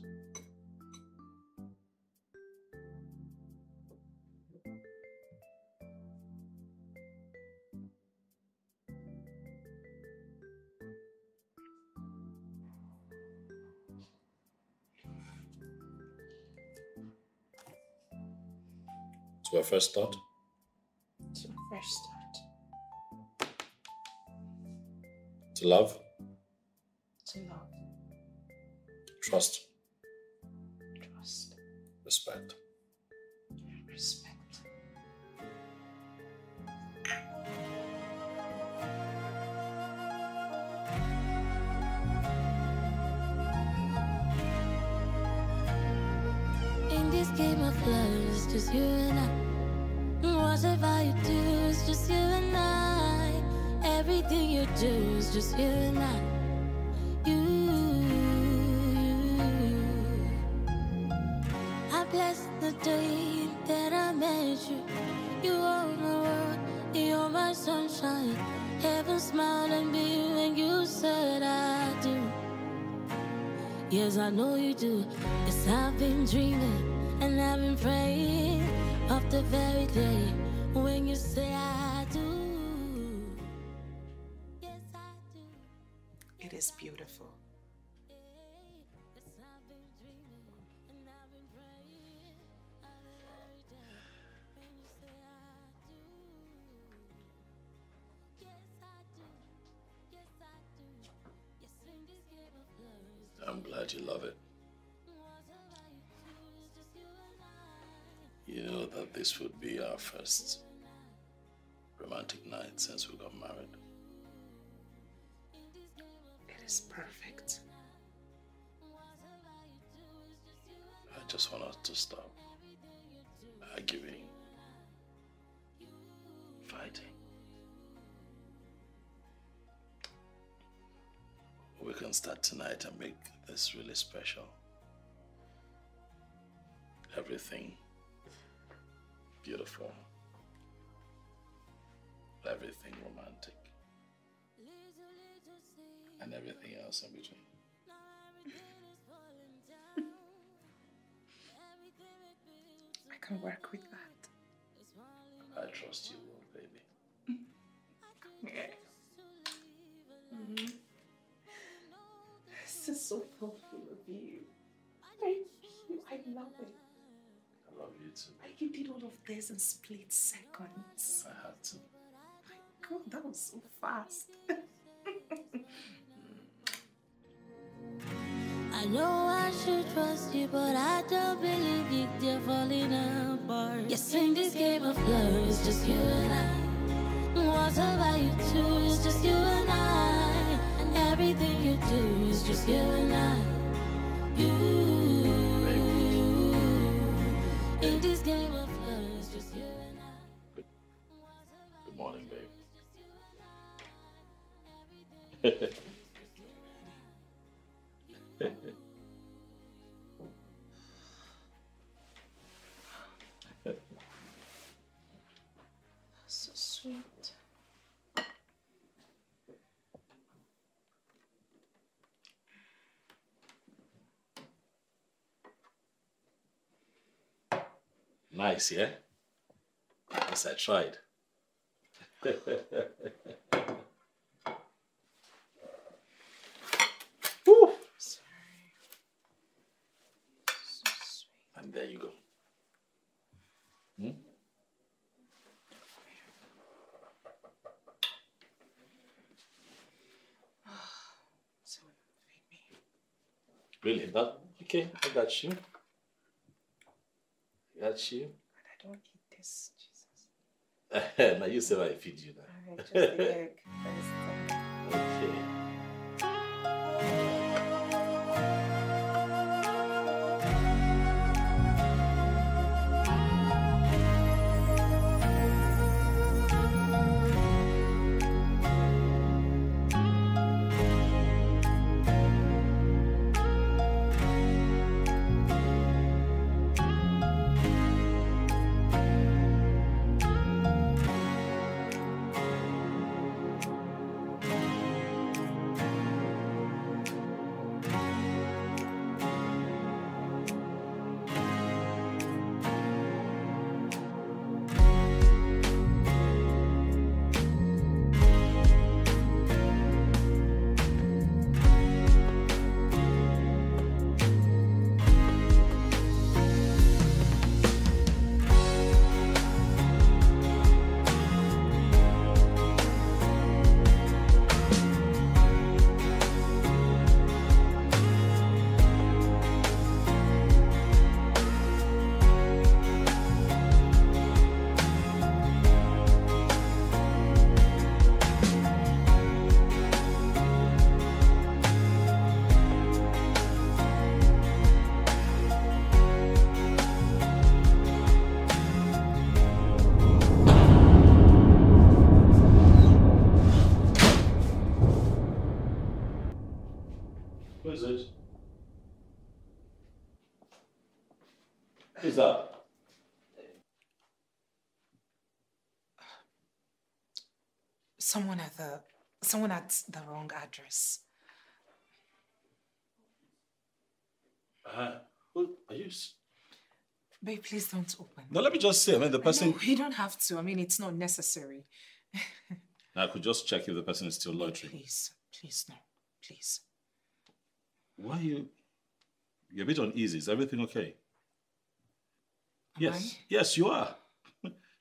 To a fresh start? To a fresh start. To love? To love, Trust? trust, Respect? respect. In this game of love, it's just you and I. Whatever you do, it's just you and I. Everything you do is just you and I. You, you. I bless the day that I met you. You own the world, you're my sunshine. Heaven smiled at me when you said I do. Yes, I know you do. Yes, I've been dreaming and I've been praying of the very day when you say our first romantic night since we got married. It is perfect. I just want us to stop arguing, fighting. We can start tonight and make this really special. Everything beautiful, everything romantic, and everything else in between. I can work with that. I trust you will, baby. Yeah. Mhm. This is so thoughtful of you. Thank you. I love it. I love you too. Like you did all of this in split seconds. I had to. My God, that was so fast. I know I should trust you, but I don't believe you. They're falling apart. Yes, sing this game of love, it's just you and I. Whatever you do, it's just you and I. And everything you do is just you and I. You. So sweet. Nice, yeah? Yes, I tried. There you go. Hmm? Really? That okay? I got you. Got you. But I don't eat this, Jesus. now you say I feed you now. All right, just the egg first. Okay. Someone at the wrong address. Uh, who are you? Babe, please don't open. No, let me just say. I mean, the person. No, you don't have to. I mean, it's not necessary. I could just check if the person is still loitering. Please, please, no, please. Why are you? You're a bit uneasy. Is everything okay? Yes. I? Yes, you are.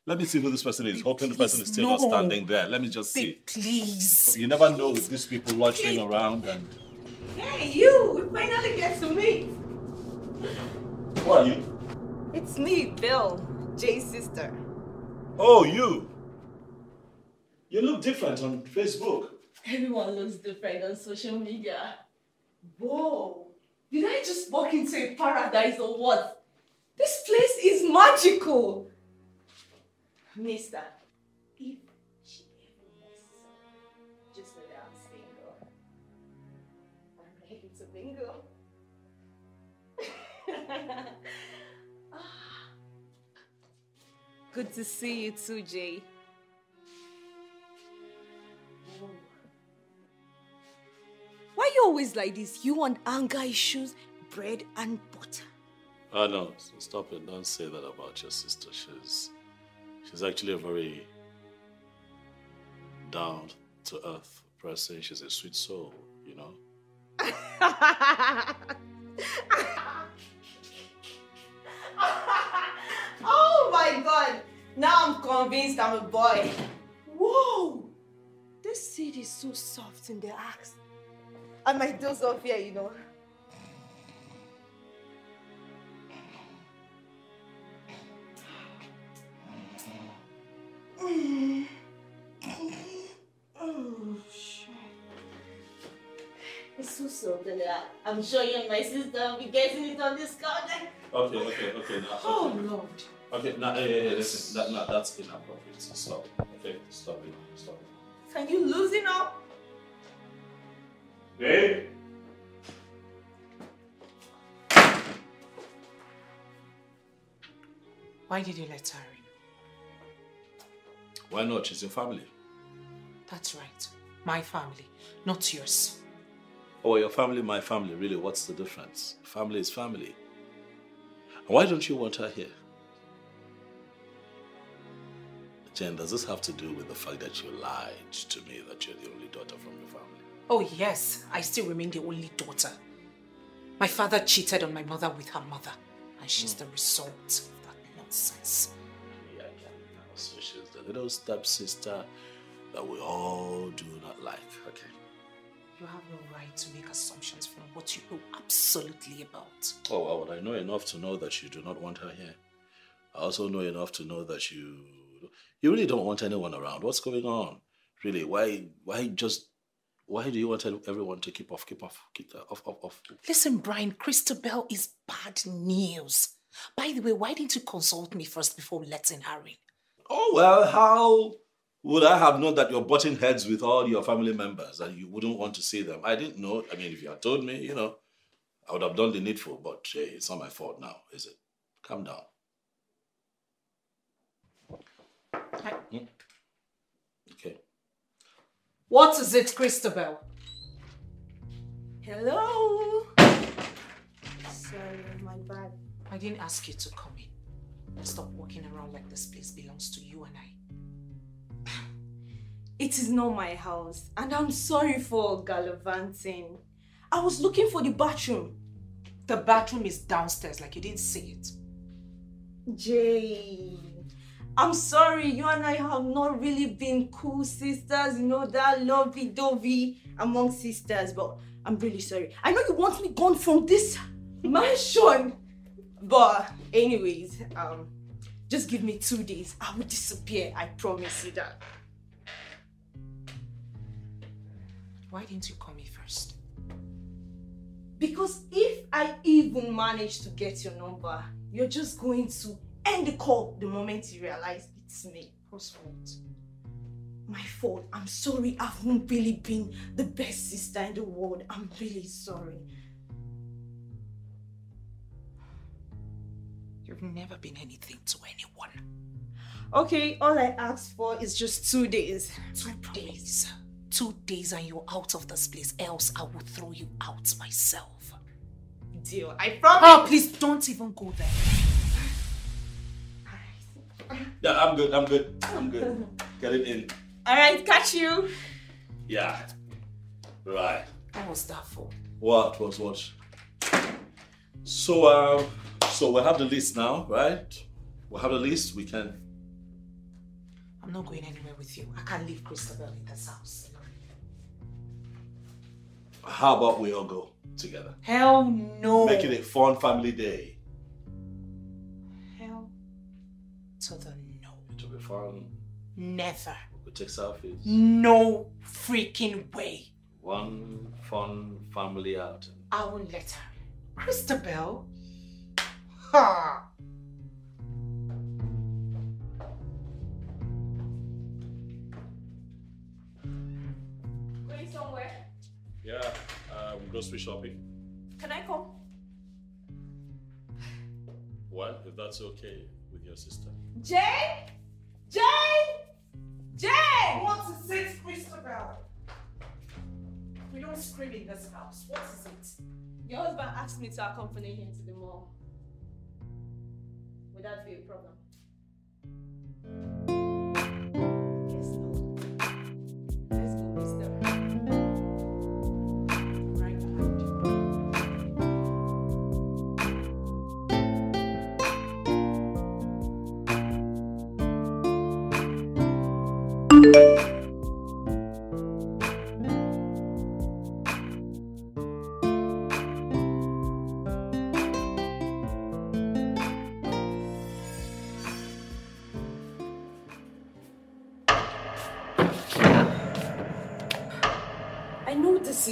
Let me see who this person is. Hoping the person is still not standing there. Let me just see. Please. You never know with these people loitering around and. Hey, you! We finally get to meet. Who are you? It's me, Bill, Jay's sister. Oh, you. You look different on Facebook. Everyone looks different on social media. Whoa! Did I just walk into a paradise or what? This place is magical! Mister, if she ever messes up, just know that I'm single. I'm ready to mingle. Ah. Good to see you too, Jay. Why you always like this? You want anger issues, bread and butter. Oh no, stop it. Don't say that about your sister. She's she's actually a very down to earth person. She's a sweet soul, you know. oh my god! Now I'm convinced I'm a boy. Whoa! This seed is so soft in the axe. I might doze off here, you know. Oh, shit. It's so soft in. I'm sure you and my sister will be getting it on this corner. Okay, okay, okay. Now, Oh, okay. Lord. Okay, now, hey, hey, hey, listen. That, no, that's inappropriate. Stop. Okay, stop it. Stop it. Can you loosen up? Hey? Why did you let her in? Why not? She's your family. That's right. My family, not yours. Oh, your family, my family. Really, what's the difference? Family is family. And why don't you want her here? Jen, does this have to do with the fact that you lied to me that you're the only daughter from your family? Oh, yes, I still remain the only daughter. My father cheated on my mother with her mother, and she's hmm. the result of that nonsense. Yeah, yeah. So she's little stepsister that we all do not like. Okay. You have no right to make assumptions from what you know absolutely about. Oh, well, I know enough to know that you do not want her here. I also know enough to know that you you really don't want anyone around. What's going on? Really? Why why just why do you want everyone to keep off, keep off, keep uh, off, off, off? Listen, Brian, Christabel is bad news. By the way, why didn't you consult me first before letting her in? Oh, well, how would I have known that you're butting heads with all your family members and you wouldn't want to see them? I didn't know. I mean, if you had told me, you know, I would have done the needful, but hey, it's not my fault now, is it? Calm down. Hmm? Okay. What is it, Christabel? Hello. Sorry, my bad. I didn't ask you to come in. Stop walking around like this place belongs to you and I. It is not my house, and I'm sorry for gallivanting. I was looking for the bathroom. The bathroom is downstairs, like you didn't see it. Jay, I'm sorry, you and I have not really been cool sisters, you know, that lovey-dovey among sisters, but I'm really sorry. I know you want me gone from this mansion, but anyways, um, just give me two days. I will disappear, I promise you that. Why didn't you call me first? Because if I even manage to get your number, you're just going to end the call the moment you realize it's me. Whose fault? My fault. I'm sorry. I've not really been the best sister in the world. I'm really sorry. You've never been anything to anyone. Okay, all I asked for is just two days. Two days. Two days and you're out of this place, else I will throw you out myself. Deal. I promise. Oh, please don't even go there. Yeah, I'm good, I'm good, I'm good. Get it in. All right, catch you. Yeah. Right. What was that for? What was what? So, uh, so we have the list now, right? We have the list. We can. I'm not going anywhere with you. I can't leave Christabel in this house. How about we all go together? Hell no. Make it a fun family day. Hell to the no. It will be fun. Never. We take selfies. No freaking way. One fun family outing. I won't let her. Christabel? Ha! Going somewhere? Yeah, um, grocery shopping. Can I come? Well, if that's okay with your sister. Jay? Jay? Jay! What is it, Christabel? We don't scream in this house. What is it? Your husband asked me to accompany him to the mall. Would that problem?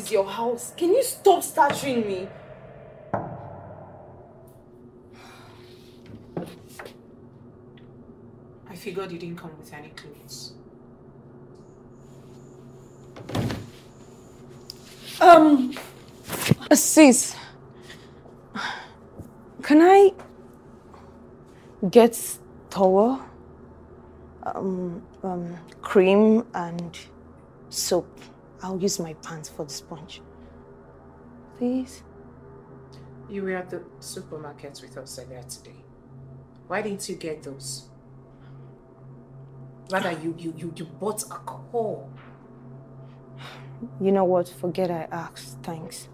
Is your house. Can you stop stuttering me? I figured you didn't come with any clothes. Um, sis, can I get towel, um, um, cream, and soap? I'll use my pants for the sponge. Please. You were at the supermarket with us earlier today. Why didn't you get those? Rather, you, you, you, you bought alcohol. You know what? Forget I asked. Thanks.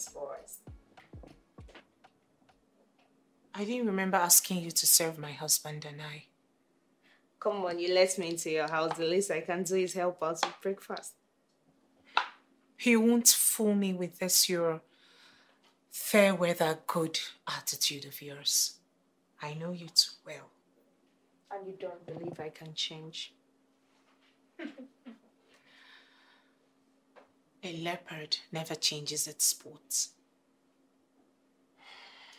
Making breakfast for us. I didn't remember asking you to serve my husband and I. Come on, you let me into your house. The least I can do is help out with breakfast. He won't fool me with this your fair weather good attitude of yours. I know you too well. And you don't believe I can change? A leopard never changes its spots.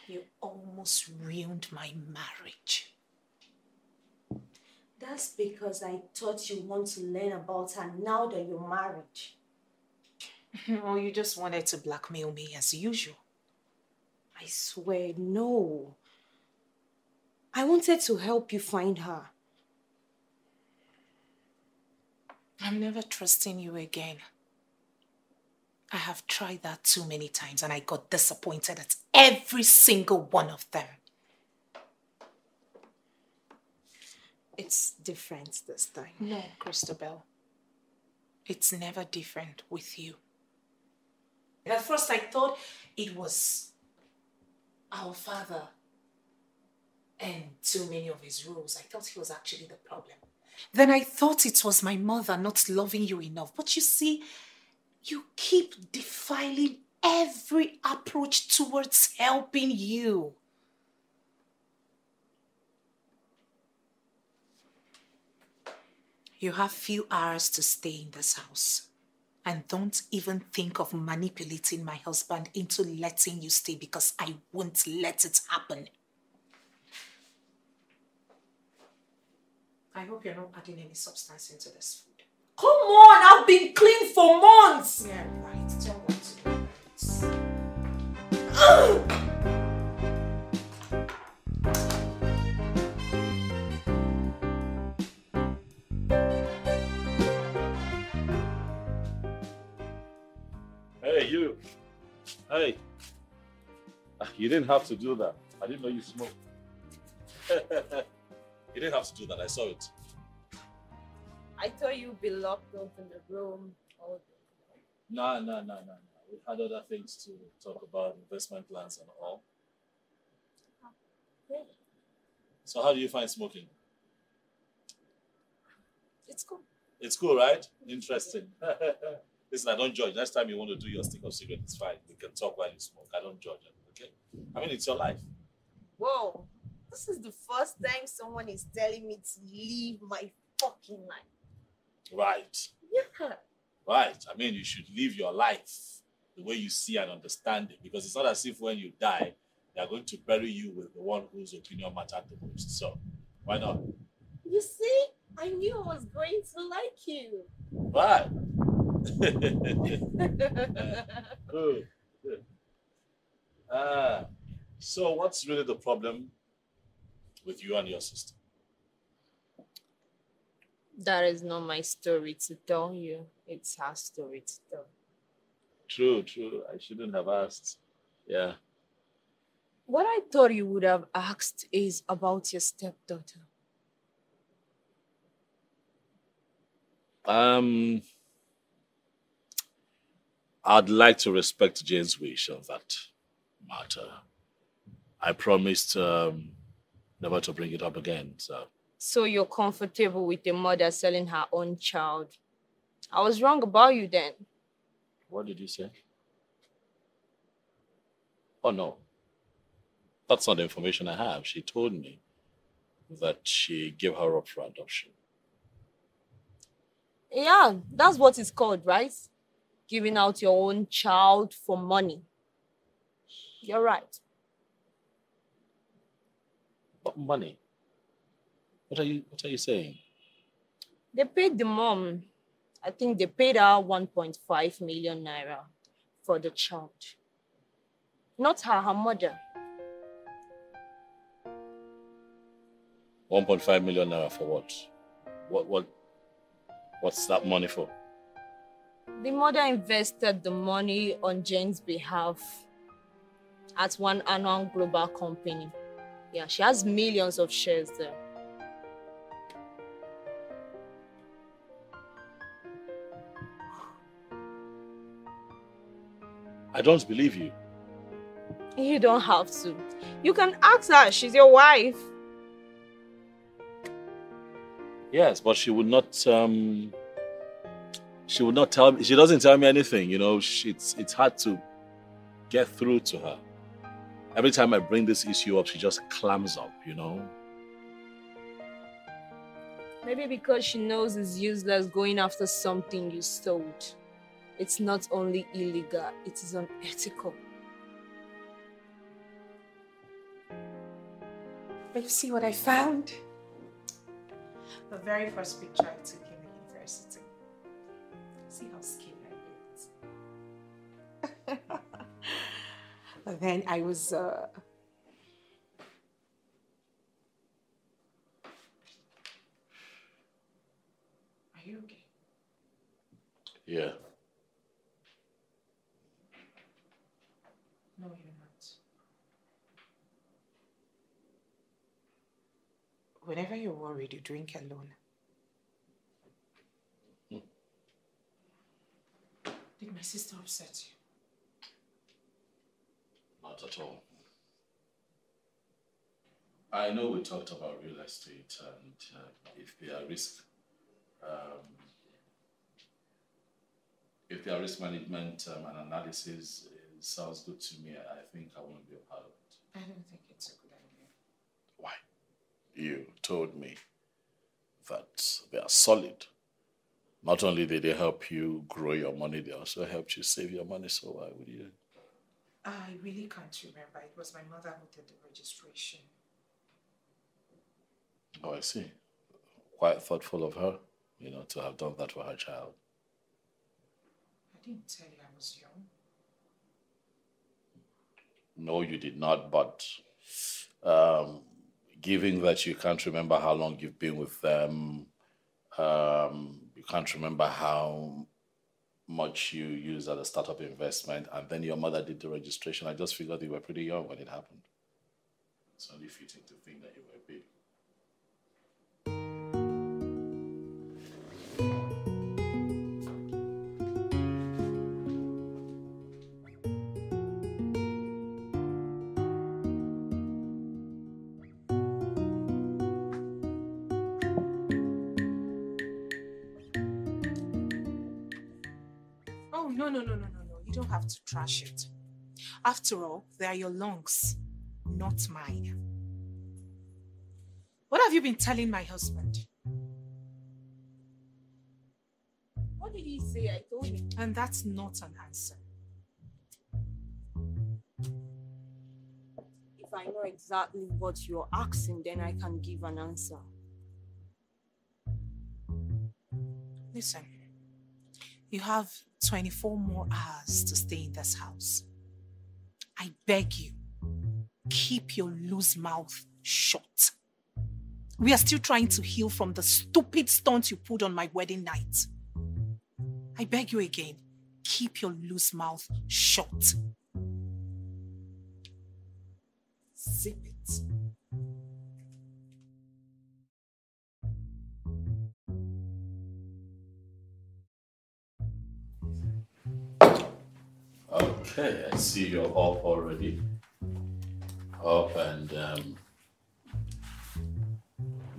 You almost ruined my marriage. That's because I thought you want to learn about her now that you're married. or oh, you just wanted to blackmail me as usual. I swear, no. I wanted to help you find her. I'm never trusting you again. I have tried that too many times and I got disappointed at every single one of them. It's different this time. No, Christabel. It's never different with you. At first, I thought it was our father and too many of his rules. I thought he was actually the problem. Then I thought it was my mother not loving you enough. But you see, you keep defiling every approach towards helping you. You have few hours to stay in this house. And don't even think of manipulating my husband into letting you stay because I won't let it happen. I hope you're not adding any substance into this. Come on, I've been clean for months. Yeah, right. Tell what to do. Hey, you. Hey. Ah, You didn't have to do that. I didn't know you smoked. you didn't have to do that. I saw it. I thought you'd be locked up in the room all day. No, no, no, no, no. We had other things to talk about, investment plans and all. Oh, so, how do you find smoking? It's cool. It's cool, right? Interesting. Listen, I don't judge. Next time you want to do your stick of cigarette, it's fine. We can talk while you smoke. I don't judge it, okay? I mean, it's your life. Whoa, this is the first time someone is telling me to leave my fucking life. Right. Yeah. Right. I mean, you should live your life the way you see and understand it because it's not as if when you die, they are going to bury you with the one whose opinion mattered the most. So, why not? You see, I knew I was going to like you. Right. Good. Good. Ah, so what's really the problem with you and your sister? That is not my story to tell you. It's her story to tell. True, true. I shouldn't have asked. Yeah. What I thought you would have asked is about your stepdaughter. Um, I'd like to respect Jane's wish on that matter. I promised um, never to bring it up again. So, So you're comfortable with a mother selling her own child. I was wrong about you then. what did you say? Oh no, that's not the information I have. She told me that she gave her up for adoption. Yeah, that's what it's called, right? Giving out your own child for money. You're right. But money. What are you? What are you saying? They paid the mom, I think they paid her 1.5 million naira for the child. Not her, her mother. 1.5 million naira for what? What? What? What's that money for? The mother invested the money on Jane's behalf at one annual global company. Yeah, she has millions of shares there. I don't believe you. You don't have to. You can ask her. She's your wife. Yes, but she would not. Um, she would not tell me. She doesn't tell me anything. You know, she, it's it's hard to get through to her. Every time I bring this issue up, she just clams up. You know. Maybe because she knows it's useless going after something you stole. It's not only illegal, it is unethical. But you see what I found? The very first picture I took in the university. See how skinny I looked. but then I was uh, Are you okay? Yeah. No, you're not. Whenever you're worried, you drink alone. Did my sister upset you? Not at all. I know we talked about real estate and uh, if there are risk, um, if there are risk management um, and analysis, it sounds good to me. I think I want to be a part of it. I don't think it's a good idea. Why? You told me that they are solid. Not only did they help you grow your money, they also helped you save your money. So why would you? I really can't remember. It was my mother who did the registration. Oh, I see. Quite thoughtful of her, you know, to have done that for her child. I didn't tell you I was young. No, you did not, but um, given that you can't remember how long you've been with them, um, you can't remember how much you used at the startup investment, and then your mother did the registration, I just figured you were pretty young when it happened. It's only fitting to think that you to trash it. After all, they are your lungs, not mine. What have you been telling my husband? What did he say? I told him. And that's not an answer. If I know exactly what you're asking, then I can give an answer. Listen, you have 24 more hours to stay in this house. I beg you, keep your loose mouth shut. We are still trying to heal from the stupid stunt you pulled on my wedding night. I beg you again, keep your loose mouth shut. Zip it. Okay, I see you're up already. Up and um,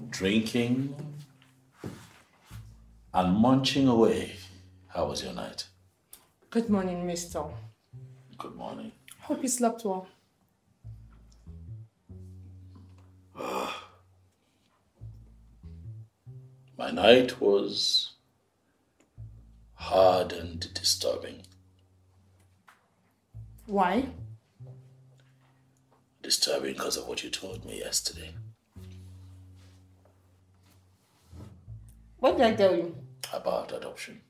drinking and munching away. How was your night? Good morning, mister. Good morning. Hope you slept well. My night was hard and disturbing. Why? Disturbing because of what you told me yesterday What did I tell you? about adoption.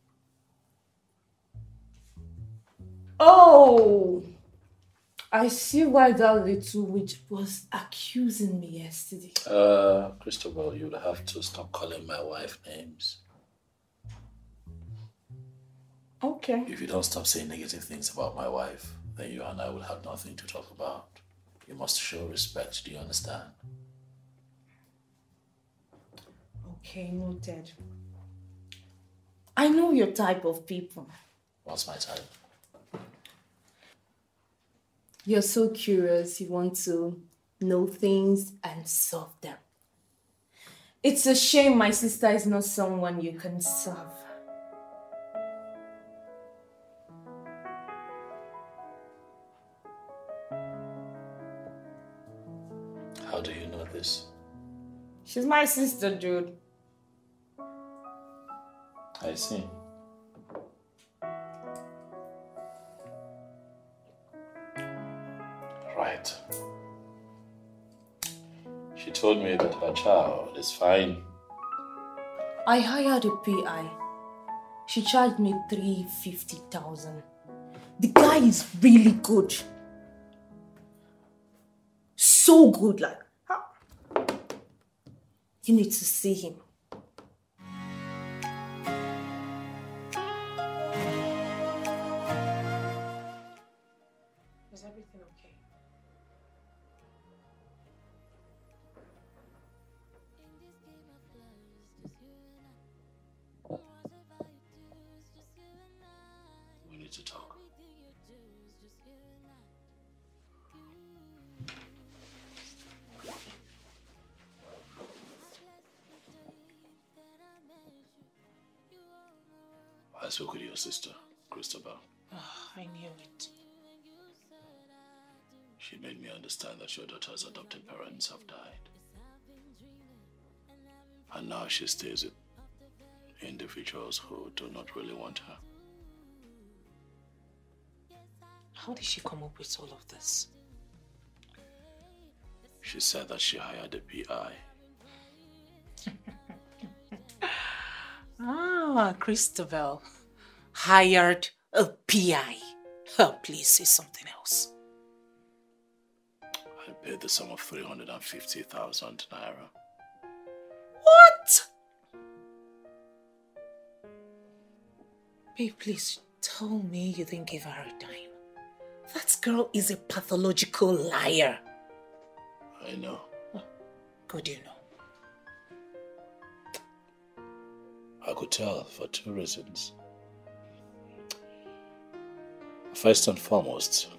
Oh! I see why that little witch was accusing me yesterday. Uh, Christabel, you'll have to stop calling my wife names. Okay. If you don't stop saying negative things about my wife, then you and I will have nothing to talk about. You must show respect, do you understand? Okay, noted. I know your type of people. What's my type? You're so curious, you want to know things and solve them. It's a shame my sister is not someone you can serve. She's my sister, dude. I see. Right. She told me that her child is fine. I hired a PI. She charged me three fifty thousand. The guy is really good. So good, like. You need to see him. Sister, Christabel. Oh, I knew it. She made me understand that your daughter's adopted parents have died. And now she stays with individuals who do not really want her. How did she come up with all of this? She said that she hired a PI. Ah, Christabel hired a PI. Oh, please say something else. I paid the sum of 350,000 naira. What? Babe, please tell me you didn't give her a dime. That girl is a pathological liar. I know. Good, you know. I could tell for two reasons. First and foremost,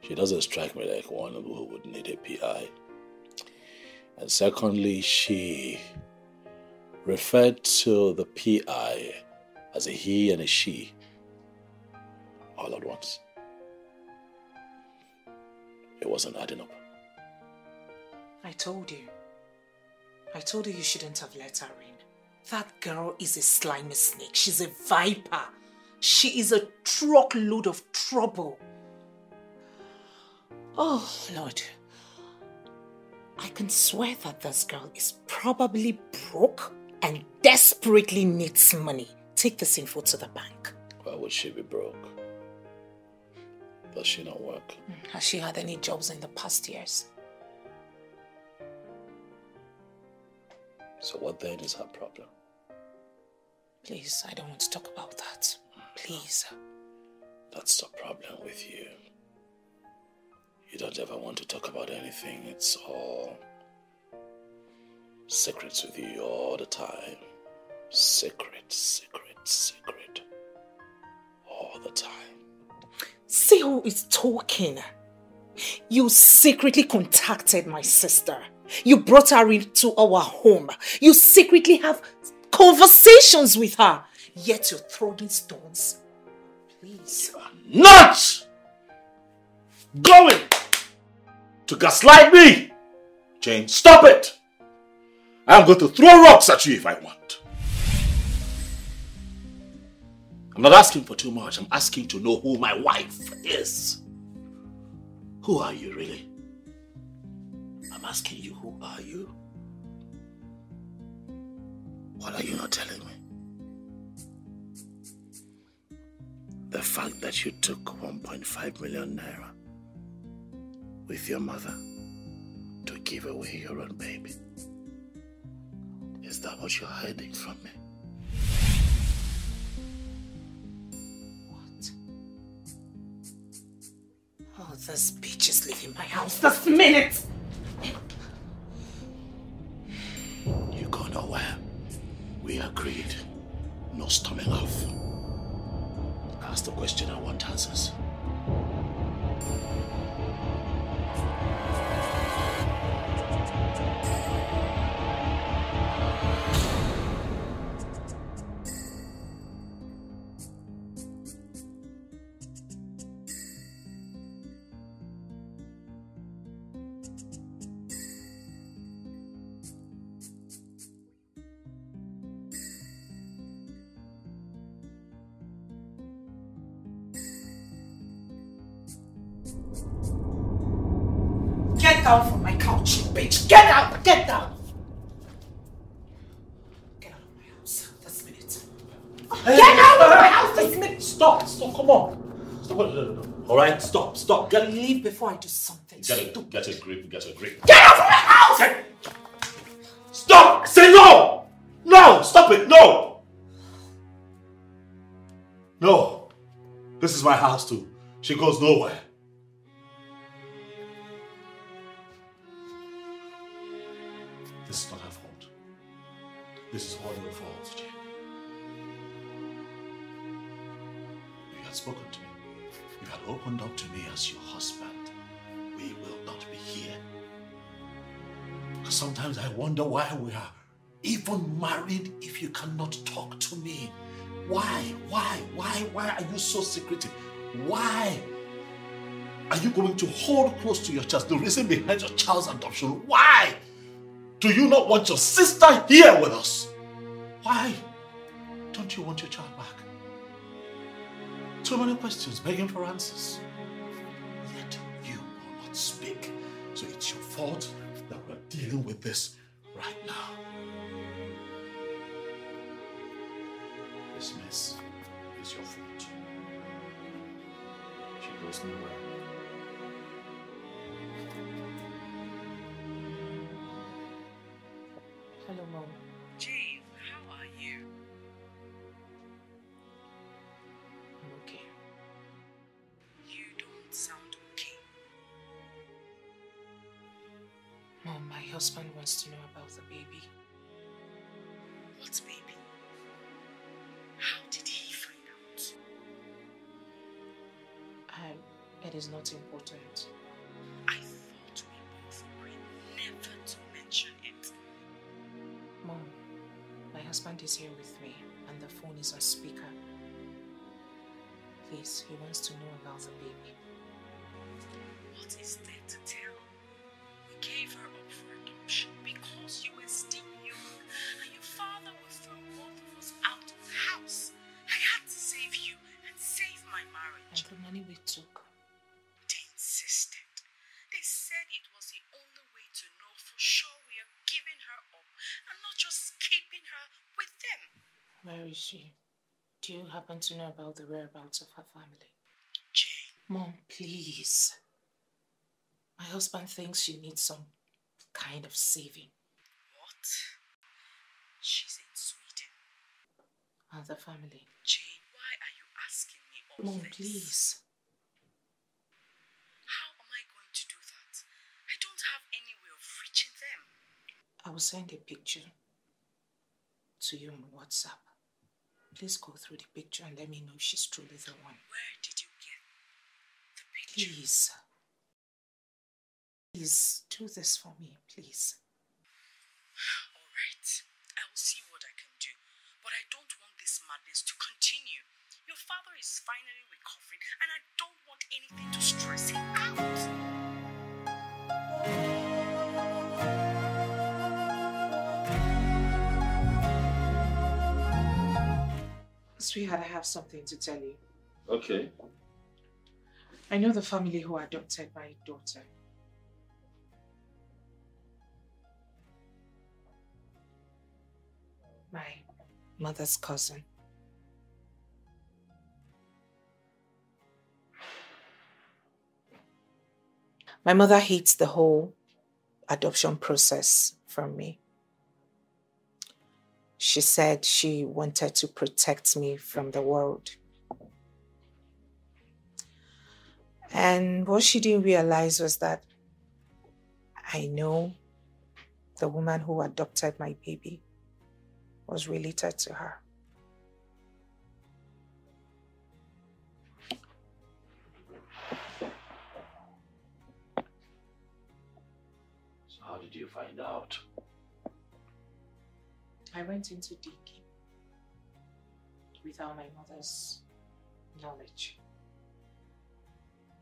she doesn't strike me like one who would need a PI. And secondly, she referred to the PI as a he and a she all at once. It wasn't adding up. I told you. I told you you shouldn't have let her in. That girl is a slimy snake. She's a viper. She is a truckload of trouble. Oh, Lord. I can swear that this girl is probably broke and desperately needs money. Take this info to the bank. Why would she be broke? Does she not work? Mm, has she had any jobs in the past years? So what then is her problem? Please, I don't want to talk about that. Please. That's the problem with you. You don't ever want to talk about anything. It's all secrets with you all the time. Secret, secret, secret. All the time. See who is talking. You secretly contacted my sister. You brought her into our home. You secretly have conversations with her. Yet you're throwing stones. Please. Not going to gaslight me! Jane, stop it! I'm going to throw rocks at you if I want. I'm not asking for too much. I'm asking to know who my wife is. Who are you, really? I'm asking you, who are you? What are you not telling me? The fact that you took 1.5 million naira with your mother to give away your own baby. Is that what you're hiding from me? What? Oh, this bitch is leaving my house this minute. You go nowhere. We agreed. Stop, stop. Get, Leave before I do something get, a, stupid. get a grip, get a grip. Get out of my house! Get- Stop! Say no! No! Stop it! No! No. This is my house too. She goes nowhere. I wonder why we are even married if you cannot talk to me. Why? Why? Why? Why are you so secretive? Why are you going to hold close to your child the reason behind your child's adoption? Why do you not want your sister here with us? Why don't you want your child back? Too many questions begging for answers. Yet you will not speak. So it's your fault dealing with this right now. This mess is your fault. She goes nowhere. Hello, Mom. Husband wants to know about the baby. What baby? How did he find out? I, it is not important. I thought we both agreed never to mention it. Mom, my husband is here with me and the phone is on speaker. Please, he wants to know about the baby. What is there to tell? Where is she? Do you happen to know about the whereabouts of her family? Jane, Mom, please. My husband thinks she needs some kind of saving. what? She's in Sweden. And the family. Jane, why are you asking me all Mom, this? please. How am I going to do that? I don't have any way of reaching them. I will send a picture to you on WhatsApp. Please go through the picture and let me know if she's truly the one. Where did you get the picture? Please. Please do this for me, please. All right. I will see what I can do. But I don't want this madness to continue. Your father is finally recovering, and I don't want anything to stress him out. Sweetheart, I have something to tell you. Okay. I know the family who adopted my daughter. My mother's cousin. My mother hates the whole adoption process from me. She said she wanted to protect me from the world. And what she didn't realize was that I know the woman who adopted my baby was related to her. So how did you find out? I went into digging without my mother's knowledge.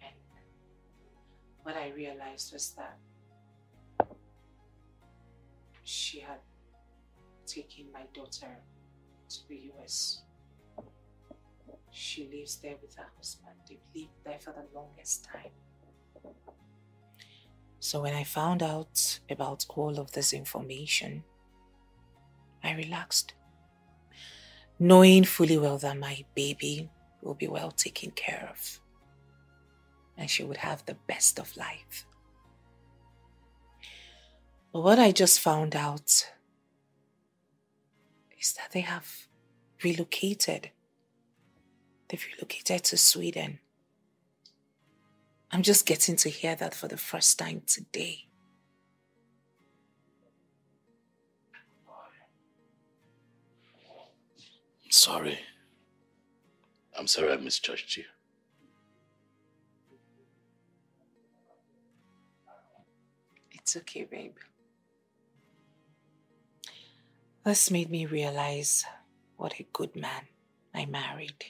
And what I realized was that she had taken my daughter to the US. She lives there with her husband. They've lived there for the longest time. So when I found out about all of this information, I relaxed, knowing fully well that my baby will be well taken care of and she would have the best of life. But what I just found out is that they have relocated. They've relocated to Sweden. I'm just getting to hear that for the first time today. Sorry. I'm sorry I misjudged you. It's okay, babe. This made me realize what a good man I married.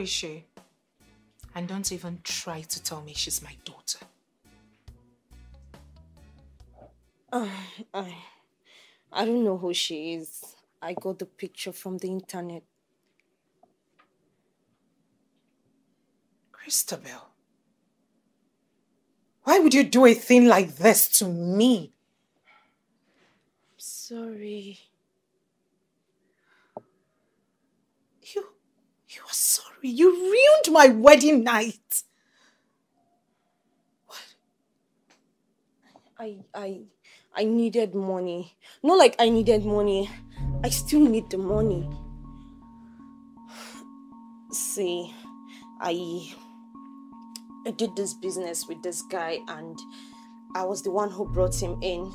Is she? And don't even try to tell me she's my daughter. Uh, I, I don't know who she is. I got the picture from the internet. Christabel. Why would you do a thing like this to me? I'm sorry. You, you are sorry. You ruined my wedding night. What? I, I, I needed money. Not like I needed money. I still need the money. See, I, I did this business with this guy and I was the one who brought him in.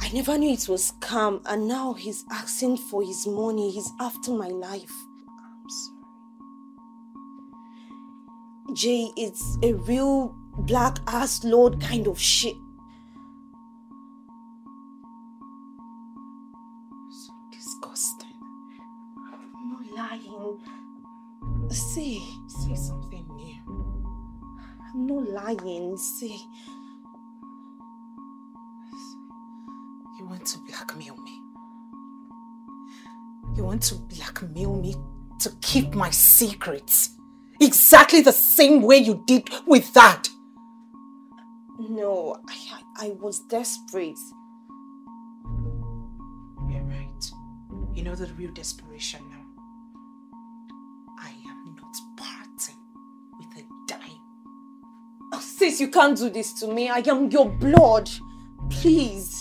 I never knew it was scam and now he's asking for his money. He's after my life. Jay, it's a real black ass lord kind of shit. So disgusting. I'm not lying. See, Say something new. I'm not lying. See, You want to blackmail me? You want to blackmail me to keep my secrets? Exactly the same way you did with that. no, I, I, I was desperate. You're right. You know the real desperation now. I am not parting with a dime. Oh, sis, you can't do this to me. I am your blood. Please.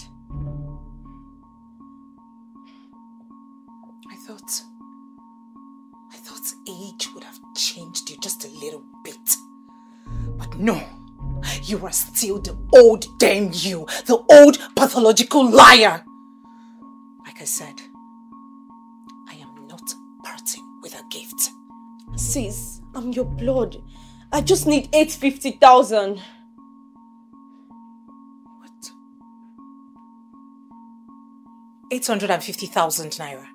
You are still the old damn you, the old pathological liar. Like I said, I am not parting with a gift. Sis, I'm your blood. I just need 850,000. What? 850,000 naira.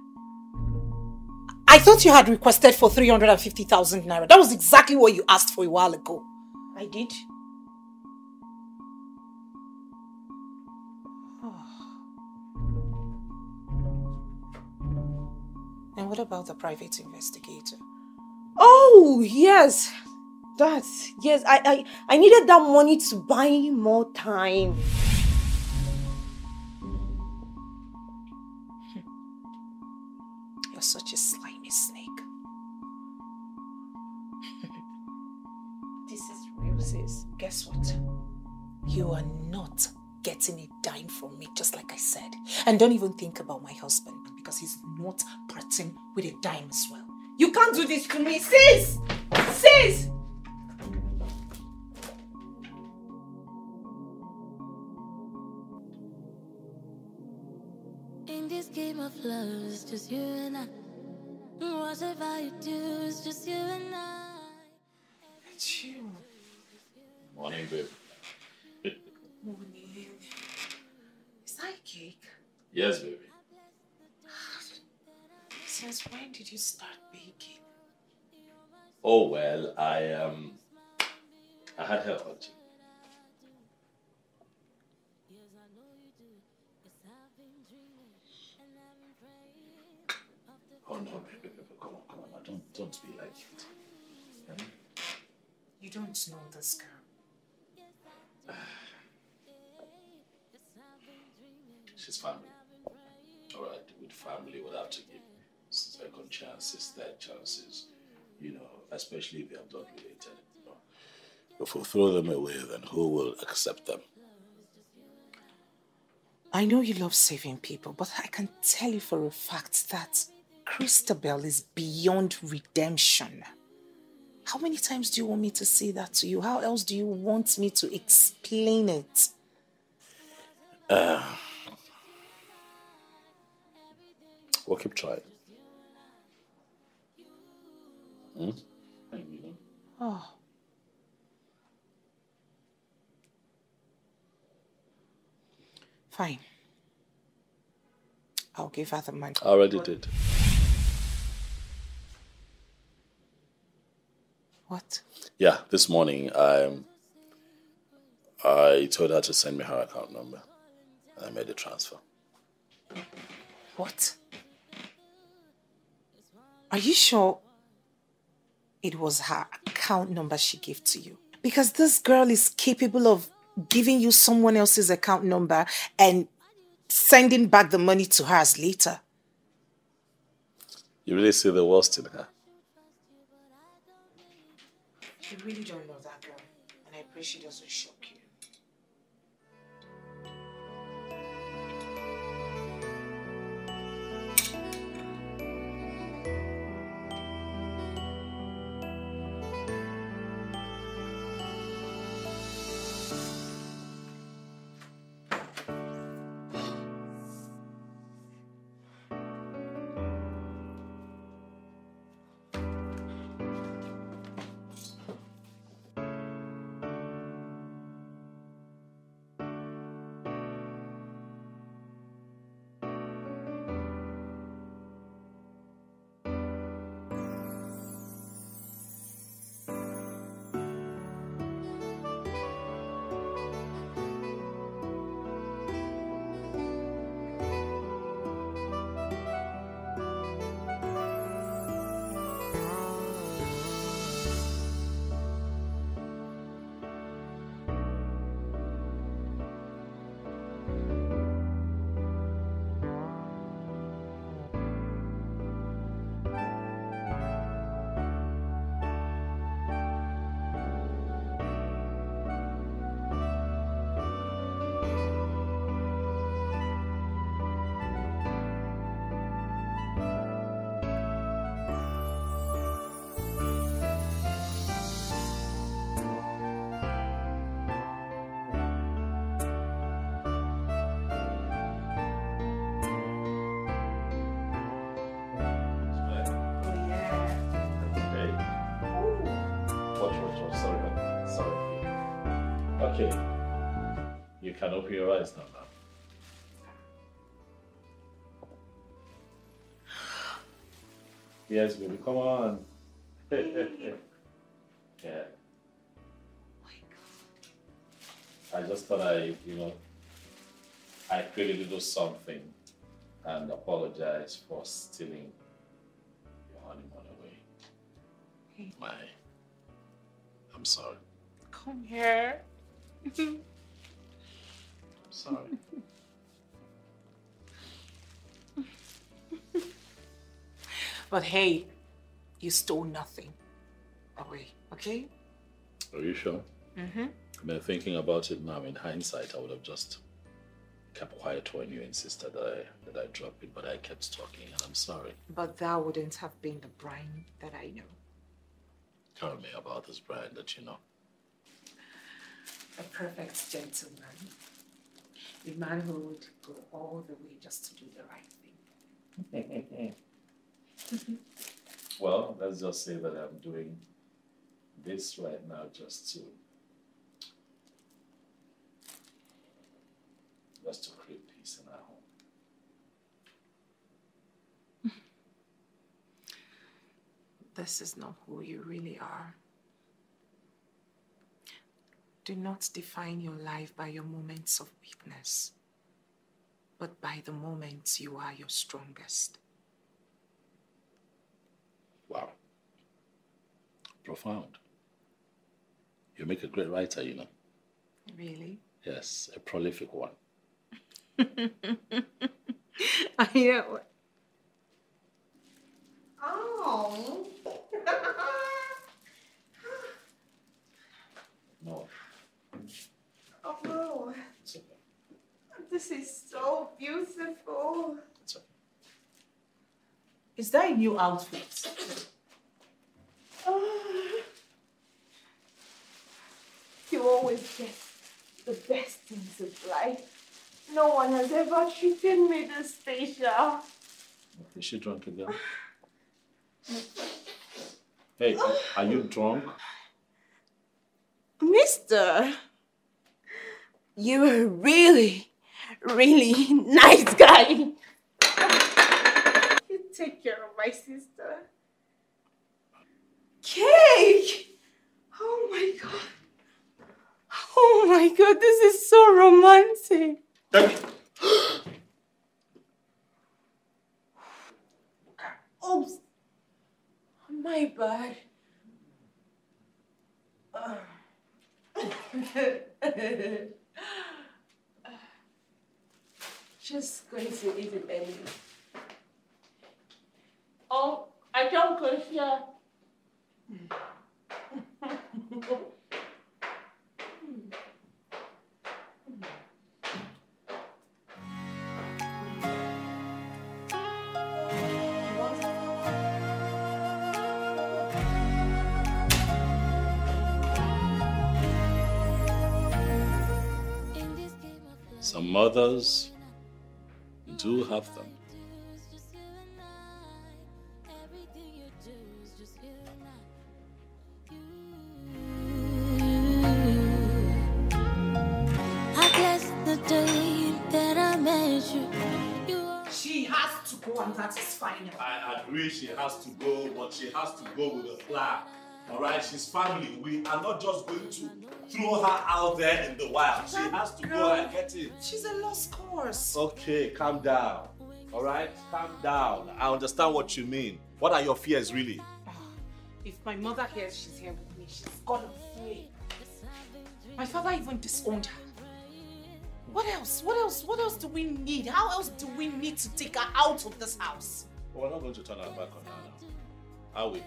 I thought you had requested for 350,000 naira. That was exactly what you asked for a while ago. I did? And what about the private investigator? Oh, yes. That, yes. I, I, I needed that money to buy more time. You're such a slimy snake. this is real, sis. Guess what? You are not getting a dime from me, just like I said. And don't even think about my husband because he's not parting with a dime as well. You can't do this to me, sis! Sis! In this game of love, it's just you and I. Whatever you do, it's just you and I. It's you. Morning, babe. Morning. Is that a cake? Yes, baby. Since when did you start baking? Oh well, I um, I had help. Oh no, baby, baby, come on, come on, now, don't don't be like it. You don't know this girl. She's family. All right, with family, we'll have to give second chances, third chances. You know, especially if they are not related. You know. If we throw them away, then who will accept them? I know you love saving people, but I can tell you for a fact that Christabel is beyond redemption. How many times do you want me to say that to you? How else do you want me to explain it? We'll keep trying. Hmm? Oh. Fine. I'll give her the money. I already did. What? Yeah, this morning I I told her to send me her account number. And I made the transfer. What? Are you sure it was her account number she gave to you? Because this girl is capable of giving you someone else's account number and sending back the money to hers later. You really see the worst in her. You really don't know that girl, and I pray she doesn't shock can open your eyes now. ma'am. Yes, baby, come on. yeah. Oh my God. I just thought I, you know, I created to do something and apologize for stealing your honeymoon away. My, I'm sorry. Come here. I'm sorry. But hey, you stole nothing away, okay? Are you sure? Mm-hmm. I mean, thinking about it now, in hindsight, I would have just kept quiet when you insisted that I, that I drop it, but I kept talking, and I'm sorry. But that wouldn't have been the Brian that I know. Tell me about this Brian that you know. A perfect gentleman. A man who would go all the way just to do the right thing. Well, let's just say that I'm doing this right now just to just to create peace in our home. this is not who you really are. Do not define your life by your moments of weakness, but by the moments you are your strongest. Wow. Profound. You make a great writer, you know. Really? Yes, a prolific one. I hear. Oh. No. Oh. This is so beautiful. Okay. Is that a new outfit? Oh. You always get the best things in life. No one has ever treated me this special. Is she drunk again? Hey, are you drunk? Mister, you're a really, really nice guy. You take care of my sister. Cake! Oh my god. Oh my god, this is so romantic. Oops. My bad. Uh. Just going to eat it. Oh, I can't go here. I blessed the day that I met you. You She has to go and that is final. I agree she has to go, but she has to go with a plan. All right, she's family. We are not just going to throw her out there in the wild. She has to go and get it. She's a lost cause. Okay, calm down. All right, calm down. I understand what you mean. What are your fears, really? If my mother hears she's here with me, she's gonna flee. My father even disowned her. What else? What else? What else do we need? How else do we need to take her out of this house? But we're not going to turn our back on her now. Are we?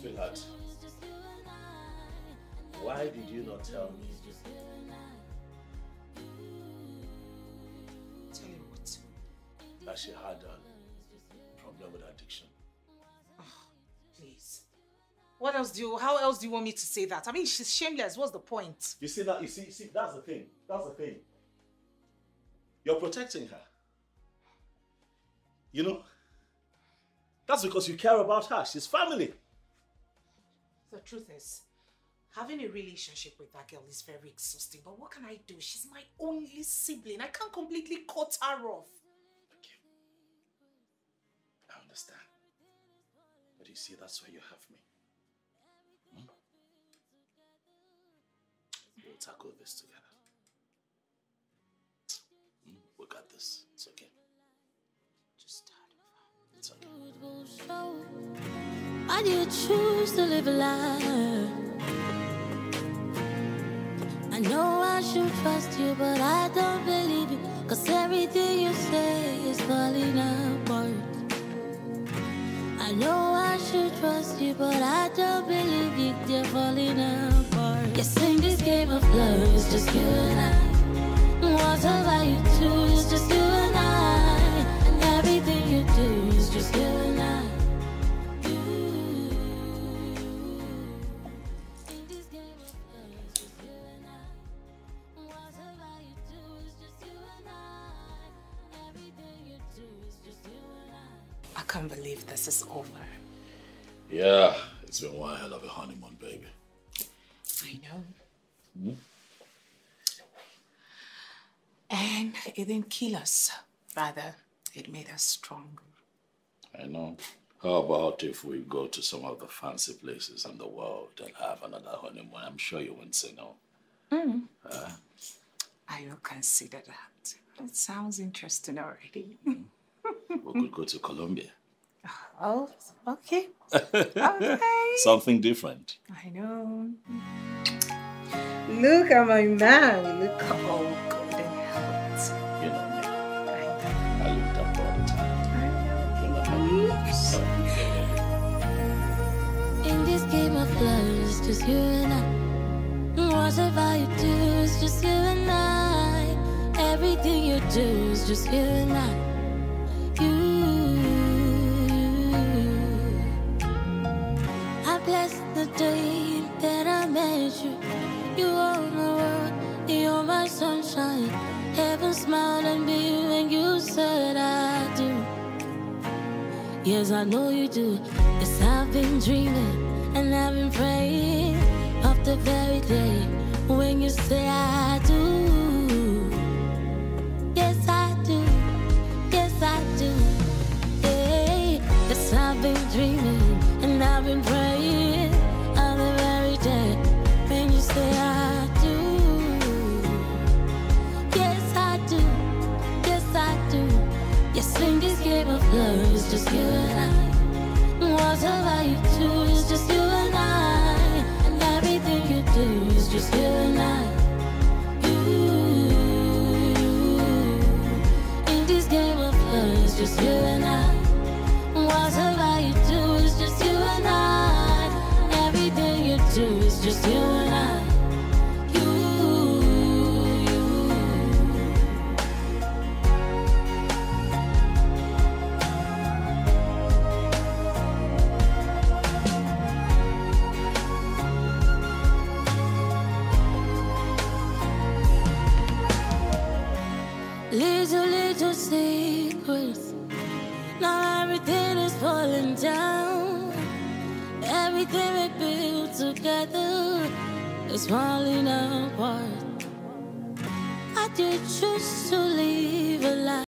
Sweetheart, why did you not tell me? Tell you what. that she had a problem with addiction. Ah, please. What else do you, how else do you want me to say that? I mean, she's shameless. What's the point? You see that? You see, see, that's the thing. That's the thing. You're protecting her. You know? That's because you care about her. She's family. The truth is, having a relationship with that girl is very exhausting. But what can I do? She's my only sibling. I can't completely cut her off. I understand. But you see, that's why you have me. Hmm? We'll tackle this together. Hmm? We got this. It's okay. Why do you choose to live a lie? I know I should trust you, but I don't believe you. Cause everything you say is falling apart. I know I should trust you, but I don't believe you. They're falling apart. Yes, in this game of love, it's just you and I. What about you two? It's just you just you and I. In this game of love, it's just you and I. What about you two? It's just you and I. Everything you do is just you and I. I can't believe this is over. Yeah, it's been one hell of a honeymoon, baby. I know. Mm-hmm. And it didn't kill us. Rather, It made us strong. I know. How about if we go to some of the fancy places in the world and have another honeymoon? I'm sure you won't say no. Mm. I will consider that. It sounds interesting already. Hmm. We could go to Colombia. oh, okay. Okay. Something different. I know. Look at my man. Look at all Know. In this game of love, it's just you and I. Whatever you do, it's just you and I. Everything you do is just you and I. You. I bless the day that I met you. You are my world, you're my sunshine. Heaven smiled at me when you said I. Yes, I know you do. Yes, I've been dreaming and I've been praying of the very day when you say I do. Yes, I do. Yes, I do. Yeah. Yes, I've been dreaming and I've been praying Yes, in this game of love, it's just you and I. Whatever you do, it's just you and I. And everything you do is just you and I. You. In this game of love, it's just you and I. Whatever you do is just you and I. Everything you do is just you and I. Everything we built together is falling apart. I did choose to live a life.